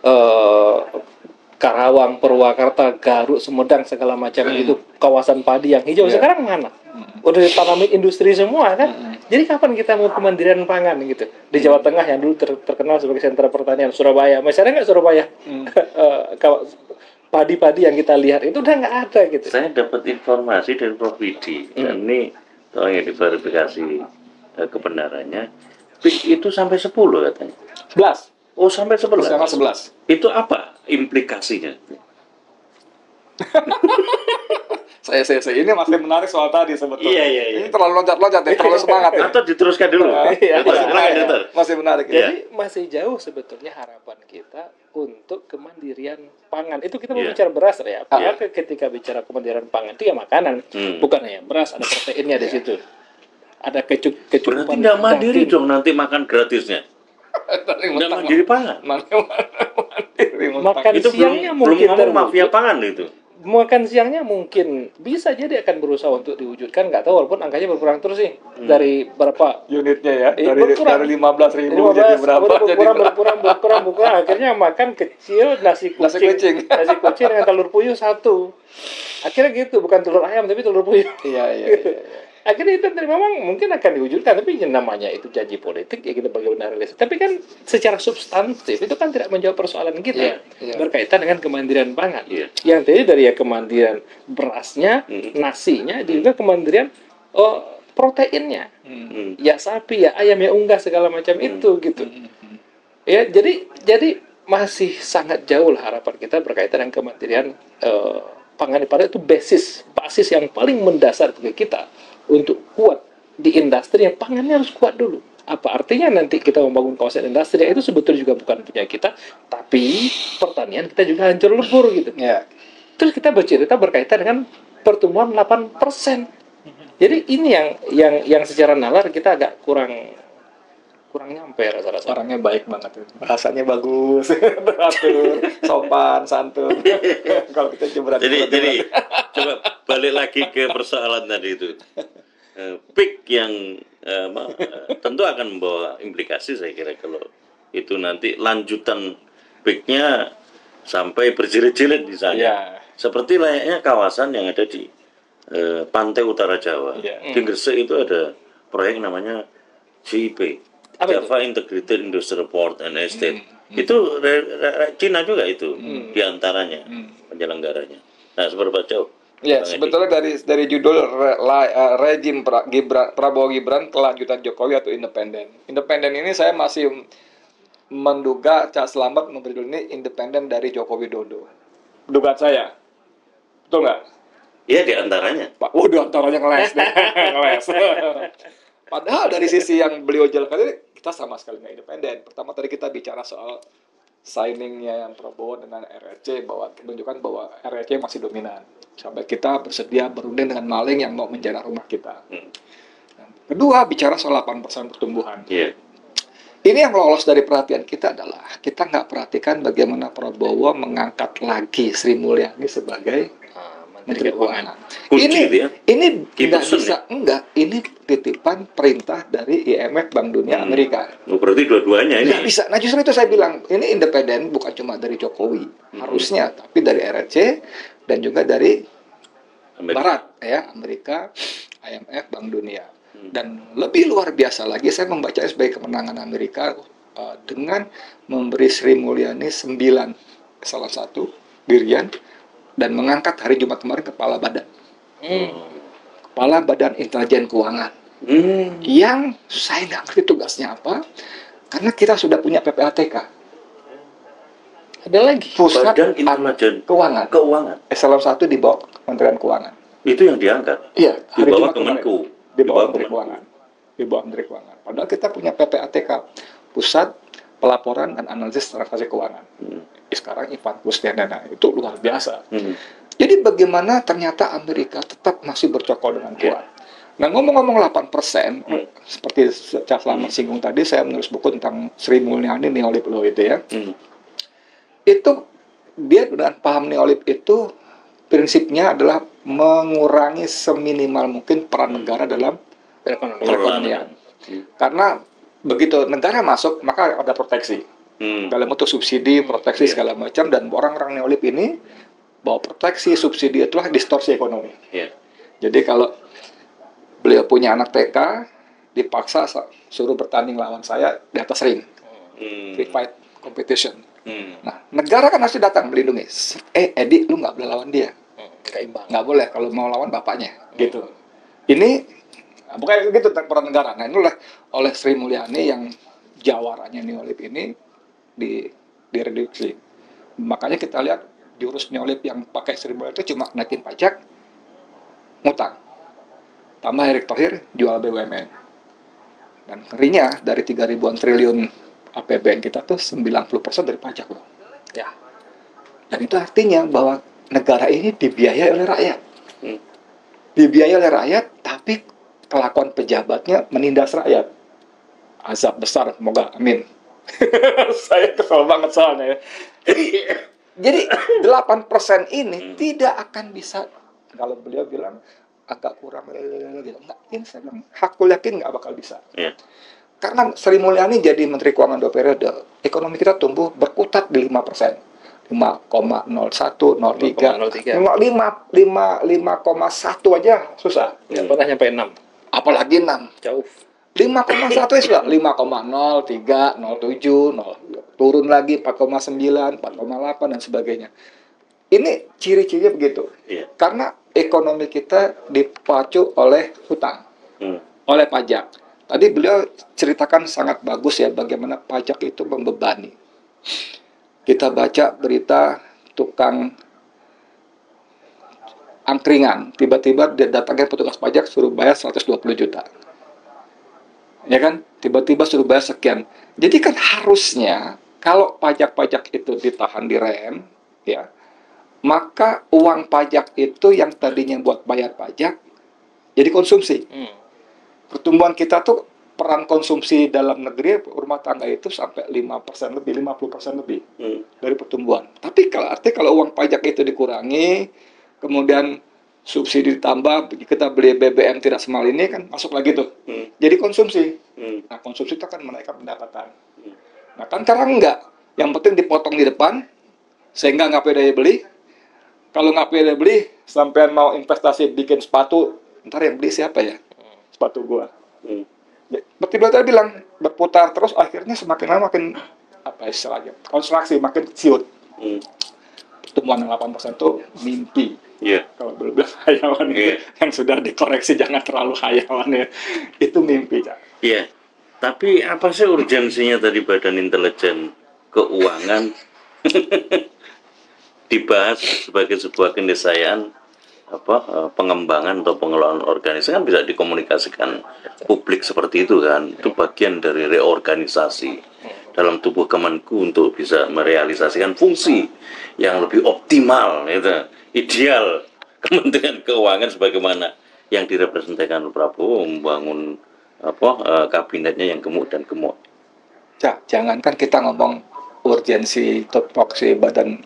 eh, Karawang, Purwakarta, Garut, Sumedang segala macam itu kawasan padi yang hijau. Iya. Sekarang mana? Udah ditanamin industri semua kan? Jadi kapan kita mau kemandirian pangan gitu? Di Jawa Tengah yang dulu ter- terkenal sebagai sentra pertanian Surabaya, masih ada nggak Surabaya? Eh, kawa- padi-padi yang kita lihat itu udah nggak ada gitu. Saya dapat informasi dari Prof. Widi dan ini tolong ya diverifikasi eh, kebenarannya. PIK itu sampai 10 katanya. 11. Oh sampai 11. Persiapan 11. Itu apa implikasinya? Saya, saya, saya. Ini masih menarik soal tadi sebetulnya. Iya, iya, iya. Ini terlalu loncat-loncat ya, terlalu semangat ya. Atau diteruskan dulu? Iya, Dokter, iya. silakan, dokter. Masih menarik ya. Iya. Jadi masih jauh sebetulnya harapan kita untuk kemandirian pangan. Itu kita Iya. bicara beras ya. Iya. Apakah ketika bicara kemandirian pangan itu ya makanan, Hmm. bukan hanya beras, ada proteinnya di situ. Ada kecu Berarti kecukupan nggak mandiri dong nanti makan gratisnya. Mentang- mandiri pangan. mandiri. Makan Itu belum, siangnya belum mungkin ngomong terwujud. mafia pangan itu. Makan siangnya mungkin bisa jadi akan berusaha untuk diwujudkan. Nggak tahu walaupun angkanya berkurang terus sih dari berapa unitnya ya Iya, dari berkurang. dari 15 ribu 15, jadi berapa berkurang, jadi berkurang, berkurang, berkurang, berkurang. Akhirnya makan kecil nasi kucing, Nasi kucing. nasi kucing dengan telur puyuh satu. Akhirnya gitu, bukan telur ayam tapi telur puyuh. iya iya Gitu. iya. Akhirnya itu memang mungkin akan diwujudkan, tapi namanya itu janji politik ya kita bagaimana realistis. Tapi kan secara substantif itu kan tidak menjawab persoalan kita Iya, iya. berkaitan dengan kemandirian pangan. Iya. Yang tadi dari ya kemandirian berasnya, Hmm. nasinya, juga kemandirian oh, proteinnya Hmm. ya sapi ya ayam ya unggas segala macam itu gitu ya jadi jadi masih sangat jauh lah harapan kita berkaitan dengan kemandirian eh, pangan pada itu basis basis yang paling mendasar bagi kita untuk kuat di industri yang pangannya harus kuat dulu apa artinya nanti kita membangun kawasan industri itu sebetulnya juga bukan punya kita tapi pertanian kita juga hancur lebur gitu Iya. Terus kita bercerita berkaitan dengan pertumbuhan 8%. Jadi ini yang yang yang secara nalar kita agak kurang kurang nyampe rasa-rasa. orangnya baik banget tuh. bahasanya bagus teratur sopan santun kalau kita coba Jadi, jadi coba balik lagi ke persoalan tadi itu. Eh, Peak yang eh, eh, tentu akan membawa implikasi saya kira kalau itu nanti lanjutan peaknya sampai berjilid-jilid misalnya. Iya. Seperti layaknya kawasan yang ada di eh, pantai utara Jawa. Iya. Di Gresik itu ada proyek namanya GIP. Apa itu? Java Integrated Industrial Port and Estate. Itu re- re- re- Cina juga itu di antaranya penyelenggaranya. Nah seberapa jauh? Ya, Bang Edi? sebetulnya dari dari judul re, la- eh, rejim pra, Gibran, Prabowo Gibran kelanjutan Jokowi atau independen. Independen ini saya masih menduga Cak Selamat memberi judul ini independen dari Joko Widodo. Dugaan saya. Betul nggak? Iya di antaranya. Pak, waduh antaranya ngeles deh. ngeles. Padahal dari sisi yang beliau jelaskan ini kita sama sekali nggak independen. Pertama tadi kita bicara soal signingnya yang Prabowo dengan RRC bahwa menunjukkan bahwa RRC masih dominan. Sampai kita bersedia berunding dengan maling yang mau menjarah rumah kita. Hmm. Kedua, bicara soal 8% pertumbuhan. Iya. Ini yang lolos dari perhatian kita adalah kita nggak perhatikan bagaimana Prabowo mengangkat lagi Sri Mulyani sebagai Menteri Keuangan. Kunci ini ya. ini person bisa enggak ini titipan perintah dari IMF Bank Dunia Hmm. Amerika. Oh, berarti dua-duanya ini. Nggak bisa. Nah justru itu saya bilang ini independen bukan cuma dari Jokowi Hmm. harusnya tapi dari RRC dan juga dari Amerika. Barat ya Amerika, IMF, Bank Dunia. Hmm. Dan lebih luar biasa lagi saya membaca sebagai kemenangan Amerika uh, dengan memberi Sri Mulyani 9 salah satu dirian dan mengangkat hari Jumat kemarin kepala badan Hmm. kepala badan intelijen keuangan Hmm. yang saya nggak ngerti tugasnya apa karena kita sudah punya PPATK Ada lagi. pusat Badan Intelijen keuangan Keuangan. eselon satu di bawah Kementerian Keuangan Itu yang diangkat. Iya, Di hari bawah. Kemenku. Di bawah Menteri. Keuangan. Di bawah Menteri Keuangan. Padahal kita punya PPATK, Pusat Pelaporan dan Analisis Transaksi Keuangan. Hmm. Sekarang Ivan Kusnandana itu luar biasa. Hmm. Jadi bagaimana ternyata Amerika tetap masih bercokol dengan kuat. Nah ngomong-ngomong 8%, Hmm. seperti Cak Selamat singgung tadi, saya menulis buku tentang Sri Mulyani Neolib Law itu ya. Hmm. Itu dia dengan paham neolib itu prinsipnya adalah mengurangi seminimal mungkin peran negara dalam perekonomian. Hmm. Karena begitu negara masuk maka ada proteksi Hmm. dalam bentuk subsidi, proteksi Iya. segala macam dan orang-orang neolib ini bahwa proteksi subsidi itulah distorsi ekonomi. Ya. Jadi kalau beliau punya anak TK dipaksa sa- suruh bertanding lawan saya di atas ring, Hmm. free fight competition. Hmm. Nah, negara kan harus datang melindungi. Eh, Edi, lu nggak boleh lawan dia. Hmm. Keimbang. Nggak boleh kalau mau lawan bapaknya. Gitu. Ini, nah, bukan gitu peran negara. Nah, inilah oleh Sri Mulyani yang jawarannya neolib ini di direduksi. Makanya kita lihat jurus neolib yang pakai Mulyani itu cuma naikin pajak, ngutang. Tambah Erick Thohir jual BUMN. Dan ngerinya dari 3 ribuan triliun APBN kita tuh 90% dari pajak loh. Ya. Dan itu artinya bahwa negara ini dibiayai oleh rakyat. Hmm. Dibiayai oleh rakyat, tapi kelakuan pejabatnya menindas rakyat. Azab besar, semoga amin. Saya kesel banget soalnya ya. Jadi 8% ini Hmm. tidak akan bisa, kalau beliau bilang agak kurang, gitu. Enggak, ini saya bilang, hakul yakin nggak bakal bisa. Ya. Karena Sri Mulyani jadi Menteri Keuangan dua periode, ekonomi kita tumbuh berkutat di 5 persen. 5,01, 03, 5,03. 5, 5, 5,1 aja susah. Nggak pernah nyampe 6. Apalagi 6. Jauh. 5,1 ya sudah. 5,0, 3, 07, 0. Turun lagi 4,9, 4,8 dan sebagainya. Ini ciri-cirinya begitu. Iya. Karena ekonomi kita dipacu oleh hutang Hmm. oleh pajak. Tadi beliau ceritakan sangat bagus ya bagaimana pajak itu membebani. Kita baca berita tukang angkringan, tiba-tiba dia datangnya petugas pajak suruh bayar 120 juta. Ya kan? Tiba-tiba suruh bayar sekian. Jadi kan harusnya kalau pajak-pajak itu ditahan di rem, ya, maka uang pajak itu yang tadinya buat bayar pajak jadi konsumsi Hmm. pertumbuhan kita tuh peran konsumsi dalam negeri rumah tangga itu sampai 5% lebih 50% lebih Hmm. dari pertumbuhan. Tapi kalau arti kalau uang pajak itu dikurangi, kemudian subsidi ditambah, kita beli BBM tidak semahal ini kan masuk lagi tuh. Hmm. Jadi konsumsi. Hmm. Nah, konsumsi itu akan menaikkan pendapatan. Hmm. Nah, kan sekarang enggak. Yang penting dipotong di depan sehingga nggak pede beli. Kalau nggak pede beli, sampean mau investasi bikin sepatu, ntar yang beli siapa ya? Sepatu gua. Hmm. Ya, seperti beliau tadi bilang berputar terus akhirnya semakin lama makin apa istilahnya konstruksi makin siut Hmm. Pertumbuhan 8% itu mimpi Iya. kalau belum hayalan Iya. yang sudah dikoreksi jangan terlalu hayalan ya itu mimpi Cak. Iya. Tapi apa sih urgensinya tadi Badan Intelijen Keuangan dibahas sebagai sebuah keniscayaan apa eh, pengembangan atau pengelolaan organisasi kan bisa dikomunikasikan publik seperti itu kan itu bagian dari reorganisasi dalam tubuh Kemenku untuk bisa merealisasikan fungsi yang lebih optimal itu ideal Kementerian Keuangan sebagaimana yang direpresentasikan oleh Prabowo membangun apa eh, kabinetnya yang gemuk dan gemuk Cak, jangankan kita ngomong urgensi topoksi badan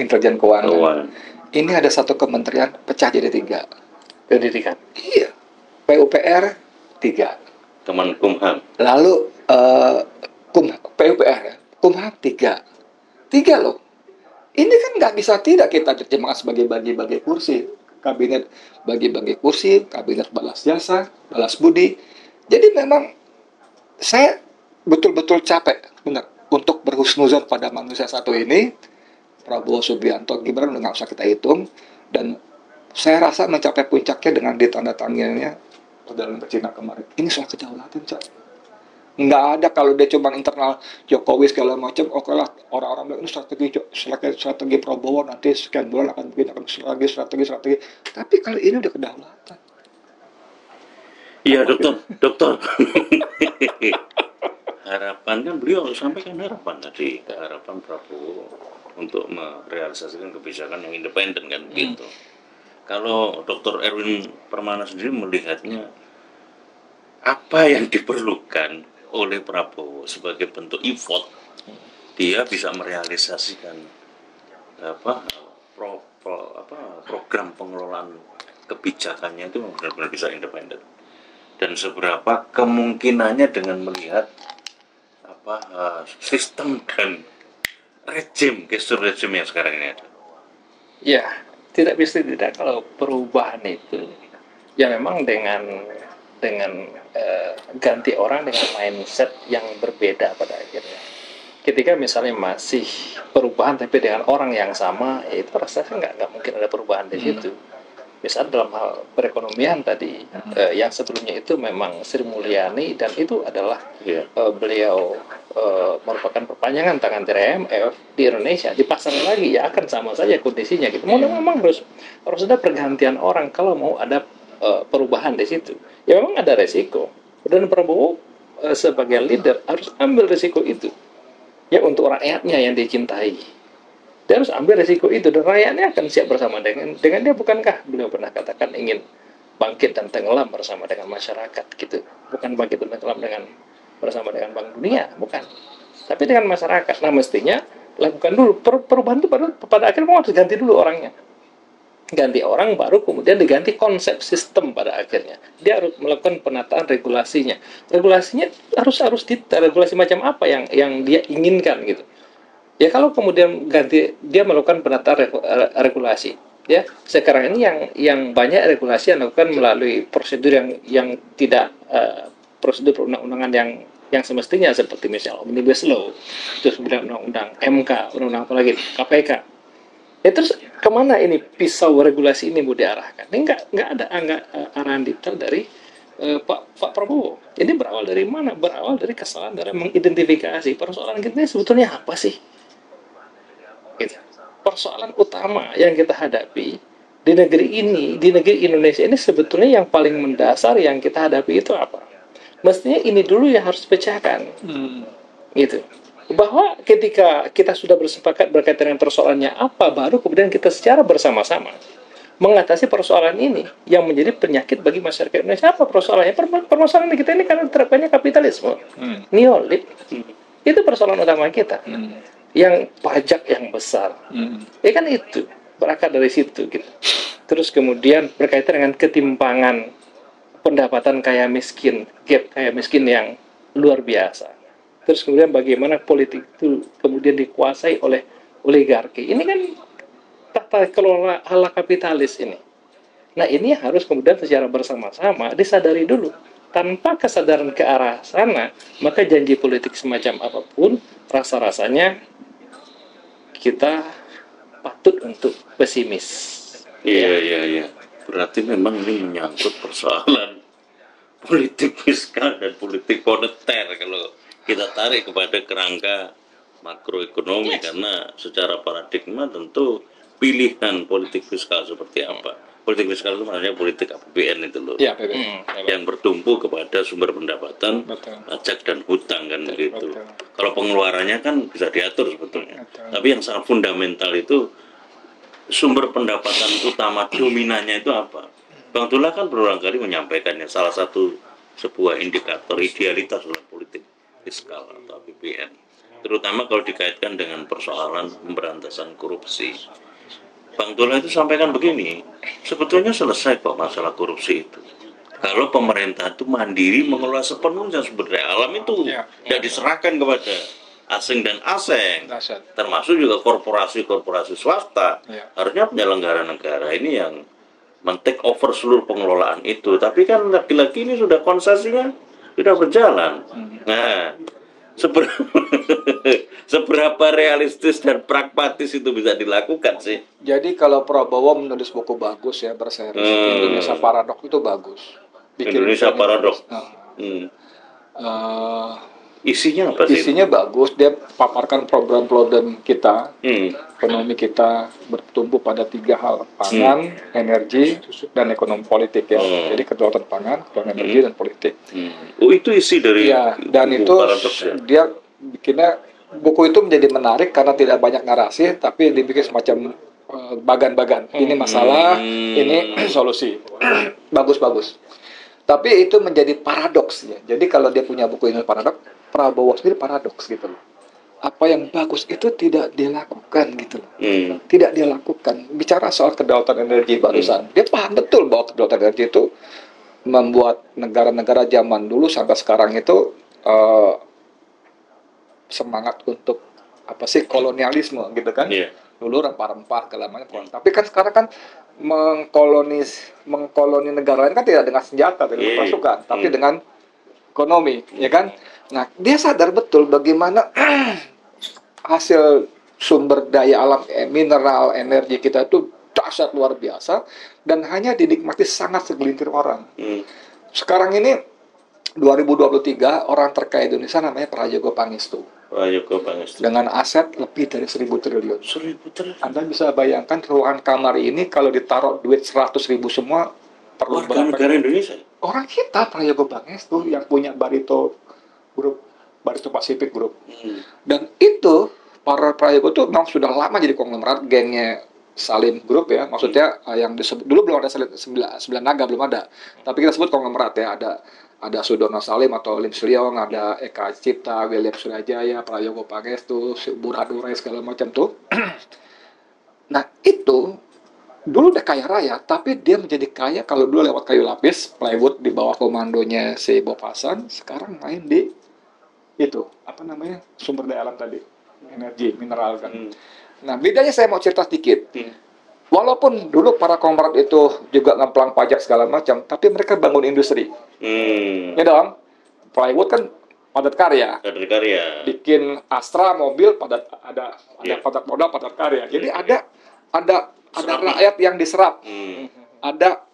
intelijen keuangan keuangan ini ada satu kementerian pecah jadi tiga. pendidikan Iya. PUPR tiga. Kemenkumham. Lalu eh, kum PUPR ya, Kumham tiga, tiga loh. Ini kan nggak bisa tidak kita terjemahkan sebagai bagi-bagi kursi kabinet bagi-bagi kursi kabinet balas jasa balas budi. Jadi memang saya betul-betul capek benar untuk berhusnuzon pada manusia satu ini Prabowo Subianto Gibran nggak usah kita hitung dan saya rasa mencapai puncaknya dengan ditandatangannya dalam Cina kemarin. Ini soal kedaulatan, Cak. Nggak ada kalau dia cuma internal Jokowi segala macam, oke lah orang-orang bilang ini strategi strategi, strategi Prabowo nanti sekian bulan akan begini akan strategi strategi strategi. Tapi kali ini udah kedaulatan. Iya dokter, dokter. harapan kan beliau sampaikan harapan tadi, harapan Prabowo untuk merealisasikan kebijakan yang independen kan begitu. Kalau Dr. Erwin Permana sendiri melihatnya apa yang diperlukan oleh Prabowo sebagai bentuk effort dia bisa merealisasikan apa pro, pro- apa program pengelolaan kebijakannya itu benar-benar bisa independen dan seberapa kemungkinannya dengan melihat apa eh, sistem dan rejim gestur rejim yang sekarang ini ada. Ya, tidak bisa tidak kalau perubahan itu ya memang dengan dengan eh, ganti orang dengan mindset yang berbeda pada akhirnya. Ketika misalnya masih perubahan tapi dengan orang yang sama, ya itu rasanya nggak nggak mungkin ada perubahan di situ. Misal dalam hal perekonomian tadi, eh, yang sebelumnya itu memang Sri Mulyani dan itu adalah Iya. eh, beliau eh, merupakan perpanjangan tangan dari IMF di Indonesia dipasang lagi ya akan sama saja kondisinya gitu. Mau memang harus harus ada pergantian orang kalau mau ada eh, perubahan di situ. Ya memang ada resiko dan Prabowo eh, sebagai leader harus ambil resiko itu ya untuk rakyatnya yang dicintai. Dia harus ambil resiko itu dan rakyatnya akan siap bersama dengan dengan dia bukankah beliau pernah katakan ingin bangkit dan tenggelam bersama dengan masyarakat gitu. Bukan bangkit dan tenggelam dengan bersama dengan Bank Dunia, bukan. Tapi dengan masyarakat. Nah, mestinya lakukan dulu Per- perubahan itu pada, pada akhirnya memang harus ganti dulu orangnya. Ganti orang baru kemudian diganti konsep sistem pada akhirnya. Dia harus melakukan penataan regulasinya. Regulasinya harus harus detail regulasi macam apa yang yang dia inginkan gitu. Ya kalau kemudian ganti dia melakukan penataan eh, regulasi, ya sekarang ini yang yang banyak regulasi yang dilakukan melalui prosedur yang yang tidak eh, prosedur perundang-undangan yang yang semestinya seperti misal omnibus law, terus undang-undang MK, undang-undang apa lagi KPK. Ya terus ke mana ini pisau regulasi ini mau diarahkan? Ini nggak nggak ada nggak eh, arahan detail dari eh, Pak Pak Prabowo. Ini berawal dari mana? Berawal dari kesalahan dalam mengidentifikasi persoalan kita ini sebetulnya apa sih? Gitu. Persoalan utama yang kita hadapi di negeri ini, di negeri Indonesia ini sebetulnya yang paling mendasar yang kita hadapi itu apa? Mestinya ini dulu yang harus dipecahkan gitu bahwa ketika kita sudah bersepakat berkaitan dengan persoalannya apa baru kemudian kita secara bersama-sama mengatasi persoalan ini yang menjadi penyakit bagi masyarakat Indonesia. Apa persoalannya? Per- permasalahan kita ini karena terapkannya kapitalisme. Neolib. Itu persoalan utama kita. Yang pajak yang besar. Ya kan itu berakar dari situ gitu. Terus kemudian berkaitan dengan ketimpangan pendapatan kaya miskin gap kaya miskin yang luar biasa terus kemudian bagaimana politik itu kemudian dikuasai oleh oligarki. Ini kan tata kelola ala kapitalis ini. Nah ini harus kemudian secara bersama-sama disadari dulu. Tanpa kesadaran ke arah sana maka janji politik semacam apa pun rasa-rasanya kita patut untuk pesimis. Iya iya iya. Berarti memang ini menyangkut persoalan politik fiskal dan politik moneter kalau kita tarik kepada kerangka makroekonomi karena secara paradigma tentu pilihan politik fiskal seperti apa. Politik fiskal itu maksudnya politik APBN itu loh. Ya. Yang bertumpu kepada sumber pendapatan, Betul. pajak dan hutang kan begitu. betul. Kalau pengeluarannya kan bisa diatur sebetulnya. Betul. Tapi yang sangat fundamental itu sumber pendapatan utama dominannya itu apa? Bang Dullah kan berulang kali menyampaikannya salah satu sebuah indikator idealitas dalam politik fiskal atau APBN terutama kalau dikaitkan dengan persoalan pemberantasan korupsi Bang Tola itu sampaikan begini, sebetulnya selesai kok masalah korupsi itu. Kalau pemerintah itu mandiri mengelola sepenuhnya sumber daya alam itu Ya. tidak diserahkan kepada asing dan asing, termasuk juga korporasi-korporasi swasta. Ya. Harusnya penyelenggara negara ini yang men-take over seluruh pengelolaan itu. Tapi kan lagi-lagi ini sudah konsesinya sudah berjalan. Nah, seberapa, seberapa realistis dan pragmatis itu bisa dilakukan sih? Jadi kalau Prabowo menulis buku bagus ya berseri Hmm. Indonesia Paradok itu bagus. Indonesia buku Paradok. bagus. Nah, Hmm. eh, Isinya apa sih? isinya bagus. Dia paparkan program-program kita, Hmm. ekonomi kita bertumbuh pada tiga hal: pangan, energi, dan ekonomi politik ya. Hmm. Jadi kedaulatan pangan, kedaulatan energi dan politik. Hmm. Oh itu isi dari Iya. Dan buku itu ya? dia bikinnya buku itu menjadi menarik karena tidak banyak narasi, tapi dibikin semacam eh, bagan-bagan. Ini masalah, Hmm. ini solusi. Bagus-bagus. Tapi itu menjadi paradoks ya. Jadi kalau dia punya buku ini paradoks, Prabowo sendiri paradoks gitu loh. Apa yang bagus itu tidak dilakukan gitu loh. Hmm. Tidak dia lakukan. Bicara soal kedaulatan energi barusan, dia paham betul bahwa kedaulatan energi itu membuat negara-negara zaman dulu sampai sekarang itu eh, semangat untuk apa sih kolonialisme gitu kan Iya. dulu rempah-rempah segala macam tapi kan sekarang kan mengkolonis mengkoloni negara lain kan tidak dengan senjata dengan Iya. pasukan tapi Hmm. dengan ekonomi ya kan nah dia sadar betul bagaimana hasil sumber daya alam eh, mineral energi kita itu dahsyat luar biasa dan hanya dinikmati sangat segelintir orang Hmm. sekarang ini 2023 orang terkaya Indonesia namanya Prajogo Pangestu Joko Pangestu. dengan aset lebih dari 1000 triliun. Seribu triliun. Anda bisa bayangkan ruangan kamar ini kalau ditaruh duit 100 ribu semua perlu Warga berapa? negara Indonesia. Orang kita Prajogo Pangestu yang punya Barito Group, Barito Pacific Group. Hmm. Dan itu para Prayogo itu memang sudah lama jadi konglomerat gengnya Salim Group ya. Maksudnya eh, yang disebut dulu belum ada Salim, sembilan, sembilan naga belum ada. Tapi kita sebut konglomerat ya. Ada ada Sudono Salim atau Lim Siliong, ada Eka Cipta, William Surajaya, Prayogo Pangestu, Burhadurai segala macam tuh. nah itu dulu udah kaya raya, tapi dia menjadi kaya kalau dulu lewat kayu lapis, plywood di bawah komandonya si Bob Hasan, sekarang main di itu apa namanya sumber daya alam tadi energi mineral kan. Hmm. Nah bedanya saya mau cerita sedikit. Hmm. Walaupun dulu para konglomerat itu juga ngemplang pajak segala macam, tapi mereka bangun industri. Hmm. Ya dong, plywood kan padat karya. Kader karya. Bikin Astra mobil padat ada ada Iya. padat modal padat karya. Jadi Iya, ada ada ada Serap. rakyat yang diserap, Hmm. ada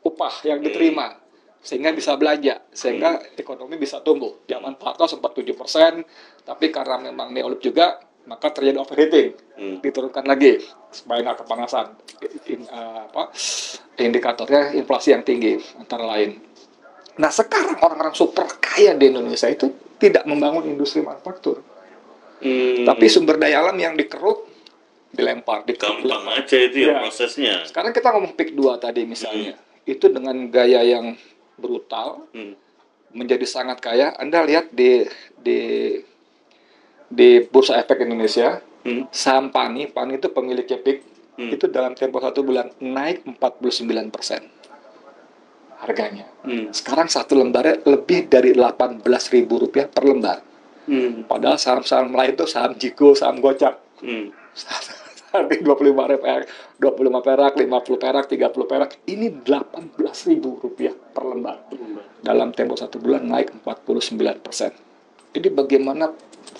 upah yang diterima sehingga bisa belanja sehingga Hmm. ekonomi bisa tumbuh. Zaman Pak sempat 7%, tapi karena memang neolib juga maka terjadi overheating Hmm. diturunkan lagi supaya nggak kepanasan In- eh, apa indikatornya inflasi yang tinggi antara lain nah sekarang orang-orang super kaya di Indonesia itu tidak membangun industri manufaktur Hmm. tapi sumber daya alam yang dikeruk dilempar dikeruk, gampang dilempar. aja itu ya Iya. prosesnya. sekarang kita ngomong pick 2 tadi misalnya itu dengan gaya yang brutal Hmm. menjadi sangat kaya anda lihat di di di bursa efek Indonesia Hmm. saham Pani, Pani itu pemiliknya PIK, Hmm. itu dalam tempo satu bulan naik 49 persen harganya. Hmm. Sekarang satu lembarnya lebih dari 18 ribu rupiah per lembar. Hmm. Padahal saham-saham lain itu saham Jigo, saham Gocap. Hmm. Harga 25 perak, 25 perak, 50 perak, 30 perak. Ini 18 ribu rupiah per lembar. Dalam tempo satu bulan naik 49 persen. Jadi bagaimana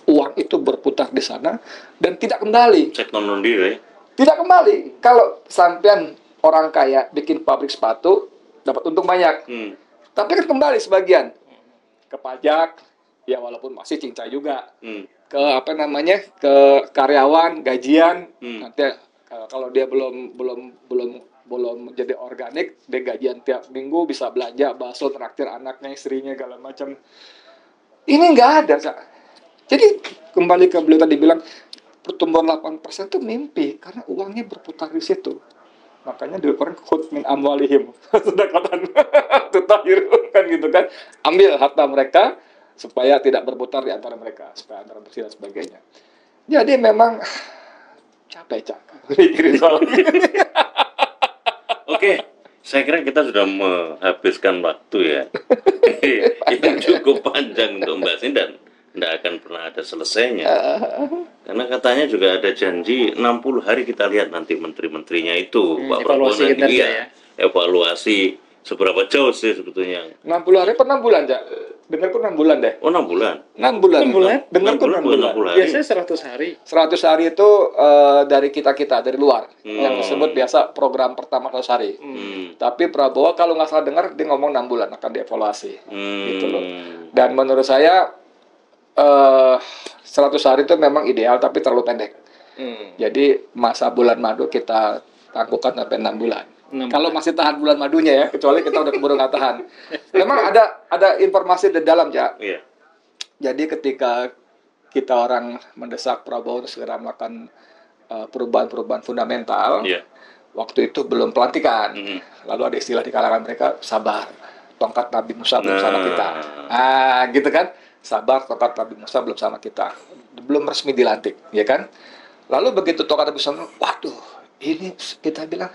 uang itu berputar di sana dan tidak kembali. Cek non diri. tidak kembali kalau sampean orang kaya bikin pabrik sepatu dapat untung banyak Hmm. tapi kan kembali sebagian ke pajak ya walaupun masih cincai juga Hmm. Ke apa namanya ke karyawan gajian. Hmm. nanti kalau- dia belum belum belum belum jadi organik dia gajian tiap minggu bisa belanja bakso traktir anaknya istrinya segala macam. Ini nggak ada Cak. jadi kembali ke beliau tadi bilang pertumbuhan 8% itu mimpi karena uangnya berputar di situ. Makanya di Al-Quran khud min amwalihim. Sedekatan tutahir kan gitu kan. Ambil harta mereka supaya tidak berputar di antara mereka supaya antara bersih dan sebagainya. Jadi memang capek cak. Mikirin soal Oke, saya kira kita sudah menghabiskan waktu ya. Yang cukup panjang untuk membahas ini dan tidak akan pernah ada selesainya. Karena katanya juga ada janji 60 hari kita lihat nanti menteri-menterinya itu, Hmm, Pak Prabowo evaluasi nanti iya, ya. evaluasi seberapa jauh sih sebetulnya. 60 hari per 6 bulan, Cak. Dengarku 6 bulan deh. Oh 6 bulan. 6 bulan. Enam bulan? Dengarku 6 6 bulan. bulan. Biasanya 100 hari. 100 hari itu eh, dari kita-kita, dari luar. Hmm. Yang disebut biasa program pertama 100 hari. Hmm. Tapi Prabowo kalau nggak salah dengar, dia ngomong 6 bulan akan dievaluasi. Hmm. Gitu loh. Dan menurut saya, eh 100 hari itu memang ideal, tapi terlalu pendek. Hmm. Jadi masa bulan madu kita tangguhkan sampai 6 bulan. Kalau masih tahan bulan madunya ya, kecuali kita udah keburu nggak tahan. Memang ada ada informasi di dalam ya. Iya. Jadi ketika kita orang mendesak Prabowo untuk segera melakukan uh, perubahan-perubahan fundamental, Iya. waktu itu belum pelantikan. Hmm. Lalu ada istilah di kalangan mereka sabar, tongkat Nabi Musa belum sama Nah. kita. Ah, gitu kan? Sabar, tongkat Nabi Musa belum sama kita. Belum resmi dilantik, ya kan? Lalu begitu tongkat Nabi Musa, waduh, ini kita bilang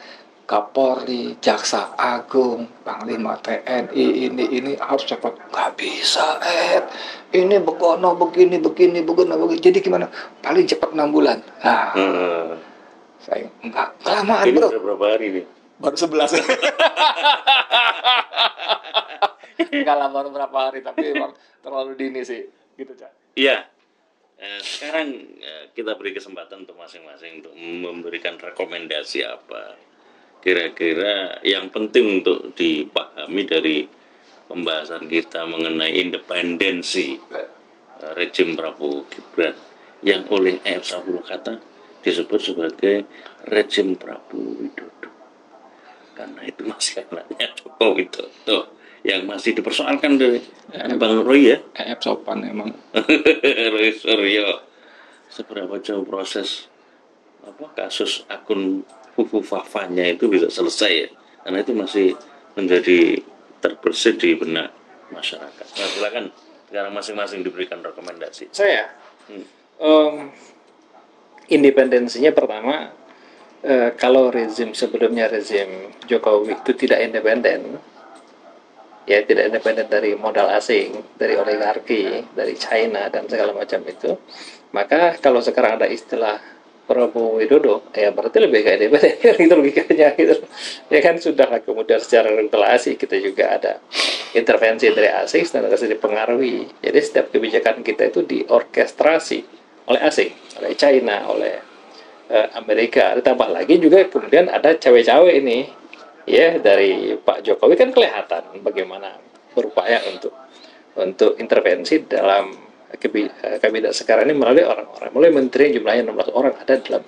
Kapolri, Jaksa Agung, Panglima TNI, ini ini harus cepat. Nggak bisa, Ed. Ini begono, begini, begini, begini, begini. Jadi gimana? Paling cepat enam bulan. Nah, Hmm. saya enggak kelamaan Ini bro. berapa hari nih? Baru 11. Enggak lah baru berapa hari tapi emang terlalu dini sih gitu Cak. Iya. Eh, sekarang eh, kita beri kesempatan untuk masing-masing untuk memberikan rekomendasi apa kira-kira yang penting untuk dipahami dari pembahasan kita mengenai independensi eh, rejim Prabowo Gibran yang oleh EF10 kata disebut sebagai rejim Prabowo Widodo. Karena itu masih anaknya Joko Widodo yang masih dipersoalkan dari Bang Roy ya. EF sopan emang. Roy Suryo. Seberapa jauh proses apa kasus akun Fufu Fafanya itu bisa selesai ya. Karena itu masih menjadi terbersih di benak masyarakat. Nah, silakan sekarang masing-masing diberikan rekomendasi. Saya? Hmm. em, independensinya pertama eh, kalau rezim sebelumnya rezim Jokowi itu tidak independen ya tidak independen dari modal asing dari oligarki dari China dan segala macam itu maka kalau sekarang ada istilah Prabowo Widodo ya berarti lebih kayak independen itu logikanya gitu. Ya kan sudah lah kemudian secara regulasi kita juga ada intervensi dari asing dan asing dipengaruhi. Jadi setiap kebijakan kita itu diorkestrasi oleh asing oleh China oleh eh, Amerika. Ditambah lagi juga kemudian ada cawe-cawe ini ya dari Pak Jokowi. Kan kelihatan bagaimana berupaya untuk untuk intervensi dalam kabinet sekarang ini melalui orang-orang mulai menteri jumlahnya 16 orang ada dalam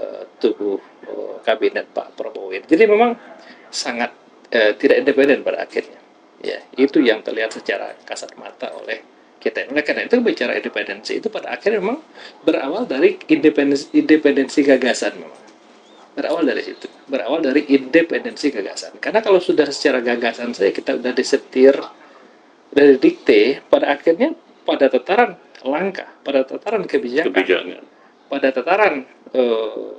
eh, tubuh eh, kabinet Pak Prabowo. Jadi memang sangat eh, tidak independen pada akhirnya. Ya, itu yang terlihat secara kasat mata oleh kita. Oleh karena itu bicara independensi itu pada akhirnya memang berawal dari independensi, independensi gagasan memang berawal dari situ berawal dari independensi gagasan karena kalau sudah secara gagasan saya kita udah disetir udah didikte pada akhirnya pada tataran langkah pada tataran kebijakan kebijakan. pada tataran eh,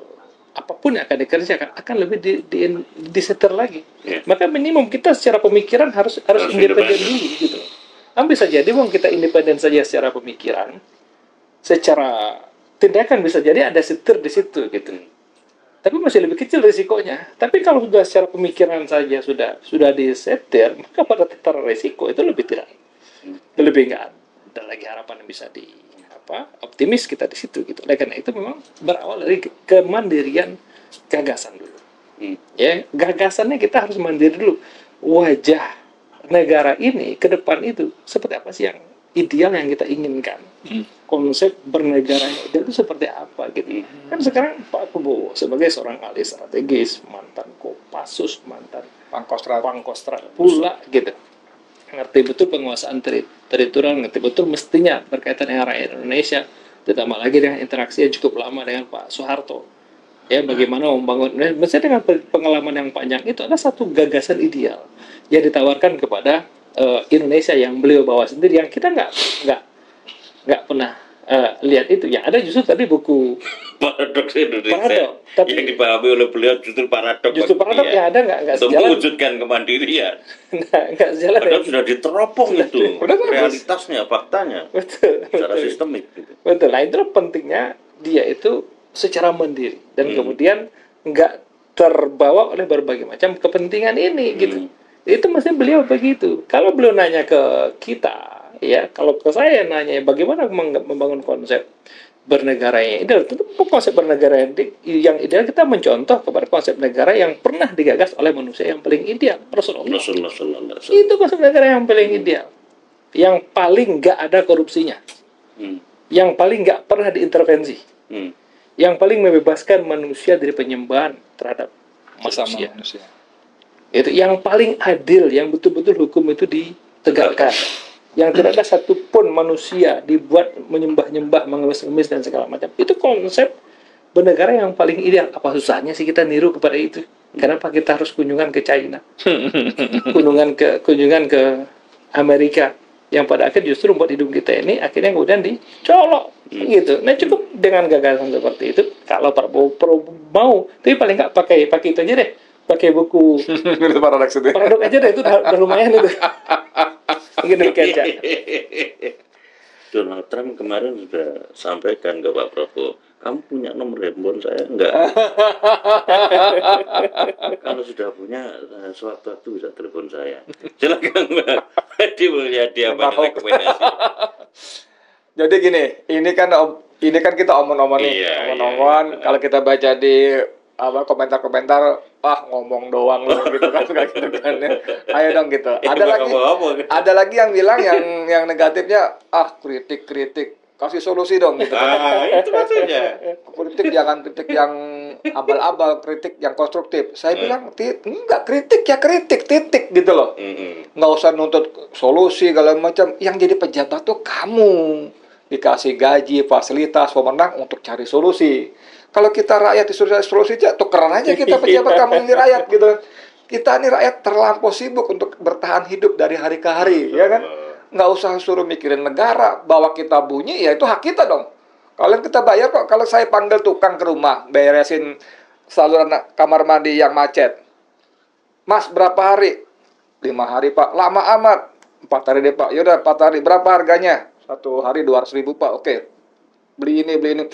apa pun yang akan dikerjakan akan lebih di, di, disetir lagi. Iya. maka minimum kita secara pemikiran harus harus, Harus independen independen. dulu gitu. Kan bisa jadi wong kita independen saja secara pemikiran secara tindakan bisa jadi ada setir di situ gitu. Tapi masih lebih kecil risikonya. Tapi kalau sudah secara pemikiran saja sudah sudah disetir, maka pada tataran risiko itu lebih tidak lebih nggak ada lagi harapan yang bisa di apa optimis kita di situ gitu. Oleh karena itu memang berawal dari ke- kemandirian gagasan dulu. Hmm. Ya gagasannya kita harus mandiri dulu. Wajah negara ini ke depan itu seperti apa sih yang ideal yang kita inginkan? Konsep bernegara ideal itu seperti apa gitu? Kan sekarang Pak Prabowo sebagai seorang ahli strategis, mantan Kopassus, mantan Pangkostrat. Pangkostrat pula gitu ngerti betul penguasaan teri teritorial ngerti betul mestinya berkaitan dengan rakyat Indonesia. Ditambah lagi dengan interaksi yang cukup lama dengan Pak Soeharto. Ya bagaimana membangun mestinya dengan pe- pengalaman yang panjang itu ada satu gagasan ideal yang ditawarkan kepada eh, Indonesia yang beliau bawa sendiri yang kita nggak nggak nggak pernah eh, lihat itu. Yang ada justru tadi buku paradoks Indonesia. Paradok, tapi- yang dipahami oleh beliau justru paradoks Justru paradok ya ada nggak nggak sejalan? mewujudkan kemandirian. Nah, nggak sejalan ya. padahal sudah diteropong itu. Udah bagus. realitasnya faktanya. Betul secara betul. sistemik gitu. Betul. Nah itulah pentingnya dia itu secara mandiri. Dan Hmm. kemudian nggak terbawa oleh berbagai macam kepentingan ini gitu. Hmm. itu mesti beliau begitu. Kalau beliau nanya ke kita ya kalau ke saya nanya bagaimana membangun konsep bernegara yang ideal tentu konsep bernegara yang, di- yang ideal kita mencontoh kepada konsep negara yang pernah digagas oleh manusia yang paling ideal Rasulullah Rasulullah Sallallahu Alaihi Wasallam. itu konsep negara yang paling ideal yang paling nggak ada korupsinya Hmm. yang paling nggak pernah diintervensi Hmm. yang paling membebaskan manusia dari penyembahan terhadap Sama manusia manusia. itu yang paling adil yang betul-betul hukum itu ditegakkan yang tidak ada satupun manusia dibuat menyembah-nyembah mengemis-ngemis dan segala macam. Itu konsep bernegara yang paling ideal. Apa susahnya sih kita niru kepada itu? Kenapa kita harus kunjungan ke China? Kunjungan ke kunjungan ke Amerika yang pada akhir justru membuat hidung kita ini akhirnya kemudian dicolok. Gitu. Nah cukup dengan gagasan seperti itu. Kalau Prabowo mau, tapi paling nggak pakai pakai itu aja deh, pakai buku paradoks itu. paradok aja deh itu udah, udah lumayan itu. Mungkin demikian Cak. Donald Trump kemarin sudah sampaikan ke Pak Prabowo, kamu punya nomor handphone saya enggak? Kalau sudah punya, eh, sewaktu-waktu bisa telepon saya. Silakan Pak. Melihat dia apa rekomendasi. Jadi gini, ini kan ini kan kita omong-omong nih, Iya, omong-omong. iya, iya. Kalau kita baca di apa komentar-komentar, ah ngomong doang loh gitu kan suka gitu kan. ya. Ayo dong gitu. Ada lagi apa ada lagi yang bilang yang yang negatifnya ah kritik-kritik kasih solusi dong gitu kan. Ah, itu maksudnya. kritik jangan kritik yang abal-abal, kritik yang konstruktif. Saya bilang "Ti- enggak kritik ya kritik titik gitu loh. Mm-mm. Nggak usah nuntut solusi segala macam. Yang jadi pejabat tuh kamu dikasih gaji, fasilitas, pemenang untuk cari solusi. Kalau kita rakyat disuruh solusi, ya tukeran aja kita pejabat kamu ini rakyat gitu. Kita ini rakyat terlampau sibuk untuk bertahan hidup dari hari ke hari, ya kan? Nggak usah suruh mikirin negara, bahwa kita bunyi, ya itu hak kita dong. Kalian kita bayar kok. Kalau saya panggil tukang ke rumah, beresin saluran kamar mandi yang macet. Mas, berapa hari? Lima hari, Pak. Lama amat. Empat hari deh, Pak. Yaudah, empat hari. Berapa harganya? Satu hari dua ratus ribu, Pak. Oke. Beli ini, beli ini.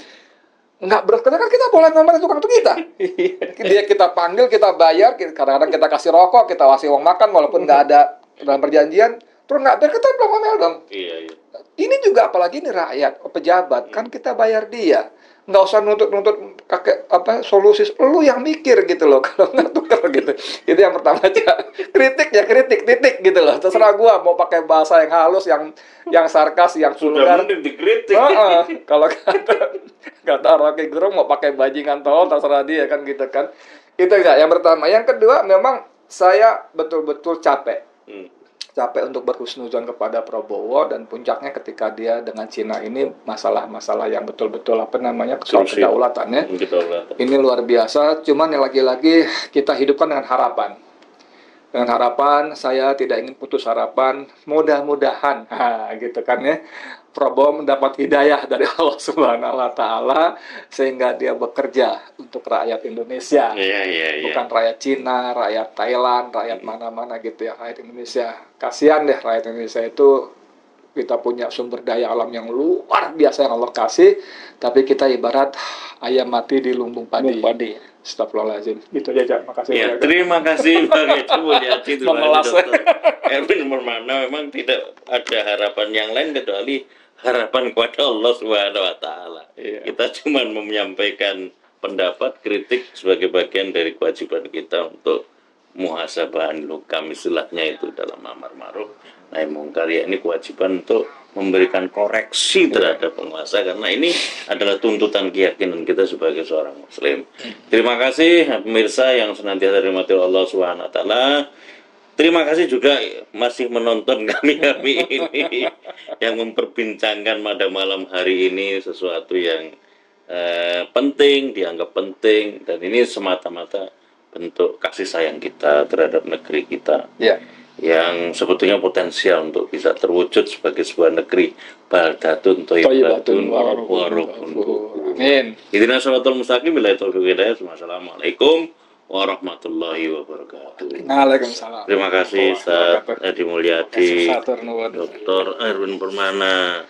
Nggak berat, karena kan kita boleh ngomong tukang itu kita. Dia kita panggil, kita bayar. Kadang-kadang kita kasih rokok, kita kasih uang makan, walaupun nggak ada dalam perjanjian. Terus nggak, biar kita belum ngomel dong. Iya, iya. Ini juga apalagi ini rakyat, pejabat, kan kita bayar dia. Nggak usah nuntut-nuntut kakek apa solusi lu yang mikir gitu loh kalau nggak tuker gitu. Itu yang pertama aja. kritik ya kritik titik gitu loh. Terserah gua mau pakai bahasa yang halus, yang yang sarkas, yang vulgar. mending dikritik. Heeh. Kalau kata kata Rocky Gerung mau pakai bajingan tol terserah dia kan gitu kan. Itu enggak yang pertama. Yang kedua memang saya betul-betul capek Hmm. Capek untuk berhusnuzon kepada Prabowo dan puncaknya ketika dia dengan Cina ini masalah-masalah yang betul-betul apa namanya soal kedaulatannya. Ini luar biasa cuman yang lagi-lagi kita hidupkan dengan harapan. Dengan harapan saya tidak ingin putus harapan. Mudah-mudahan. Ha, gitu kan ya Prabowo mendapat hidayah dari Allah Subhanahu wa taala sehingga dia bekerja untuk rakyat Indonesia Iya, iya, iya. bukan rakyat Cina, rakyat Thailand, rakyat mana-mana gitu ya, rakyat Indonesia. Kasihan deh rakyat Indonesia itu kita punya sumber daya alam yang luar biasa yang Allah kasih, tapi kita ibarat ayam mati di lumbung padi. Lumbung padi. Astagfirullahaladzim. Gitu aja, Cak. Makasih. Ya, terima kasih Bang Itu Mulyadi Erwin Permana memang tidak ada harapan yang lain kecuali harapan kepada Allah Subhanahu wa taala. Iya. Kita cuma menyampaikan pendapat, kritik sebagai bagian dari kewajiban kita untuk muhasabahan lukam istilahnya itu dalam amar ma'ruf nahi mungkar ya ini kewajiban untuk memberikan koreksi terhadap penguasa karena ini adalah tuntutan keyakinan kita sebagai seorang muslim. Terima kasih pemirsa yang senantiasa dirahmati Allah Subhanahu wa taala. Terima kasih juga masih menonton kami-kami ini yang memperbincangkan pada malam hari ini sesuatu yang eh, penting, dianggap penting dan ini semata-mata bentuk kasih sayang kita terhadap negeri kita Ya. yang sebetulnya potensial untuk bisa terwujud sebagai sebuah negeri baldatun Thayyibatun ghafur. Amin. Idina sholatul mustaqim bila taufiq hidayah. Warahmatullahi wabarakatuh. Waalaikumsalam. Terima kasih Ustaz Edi Mulyadi. Dr. Erwin Permana,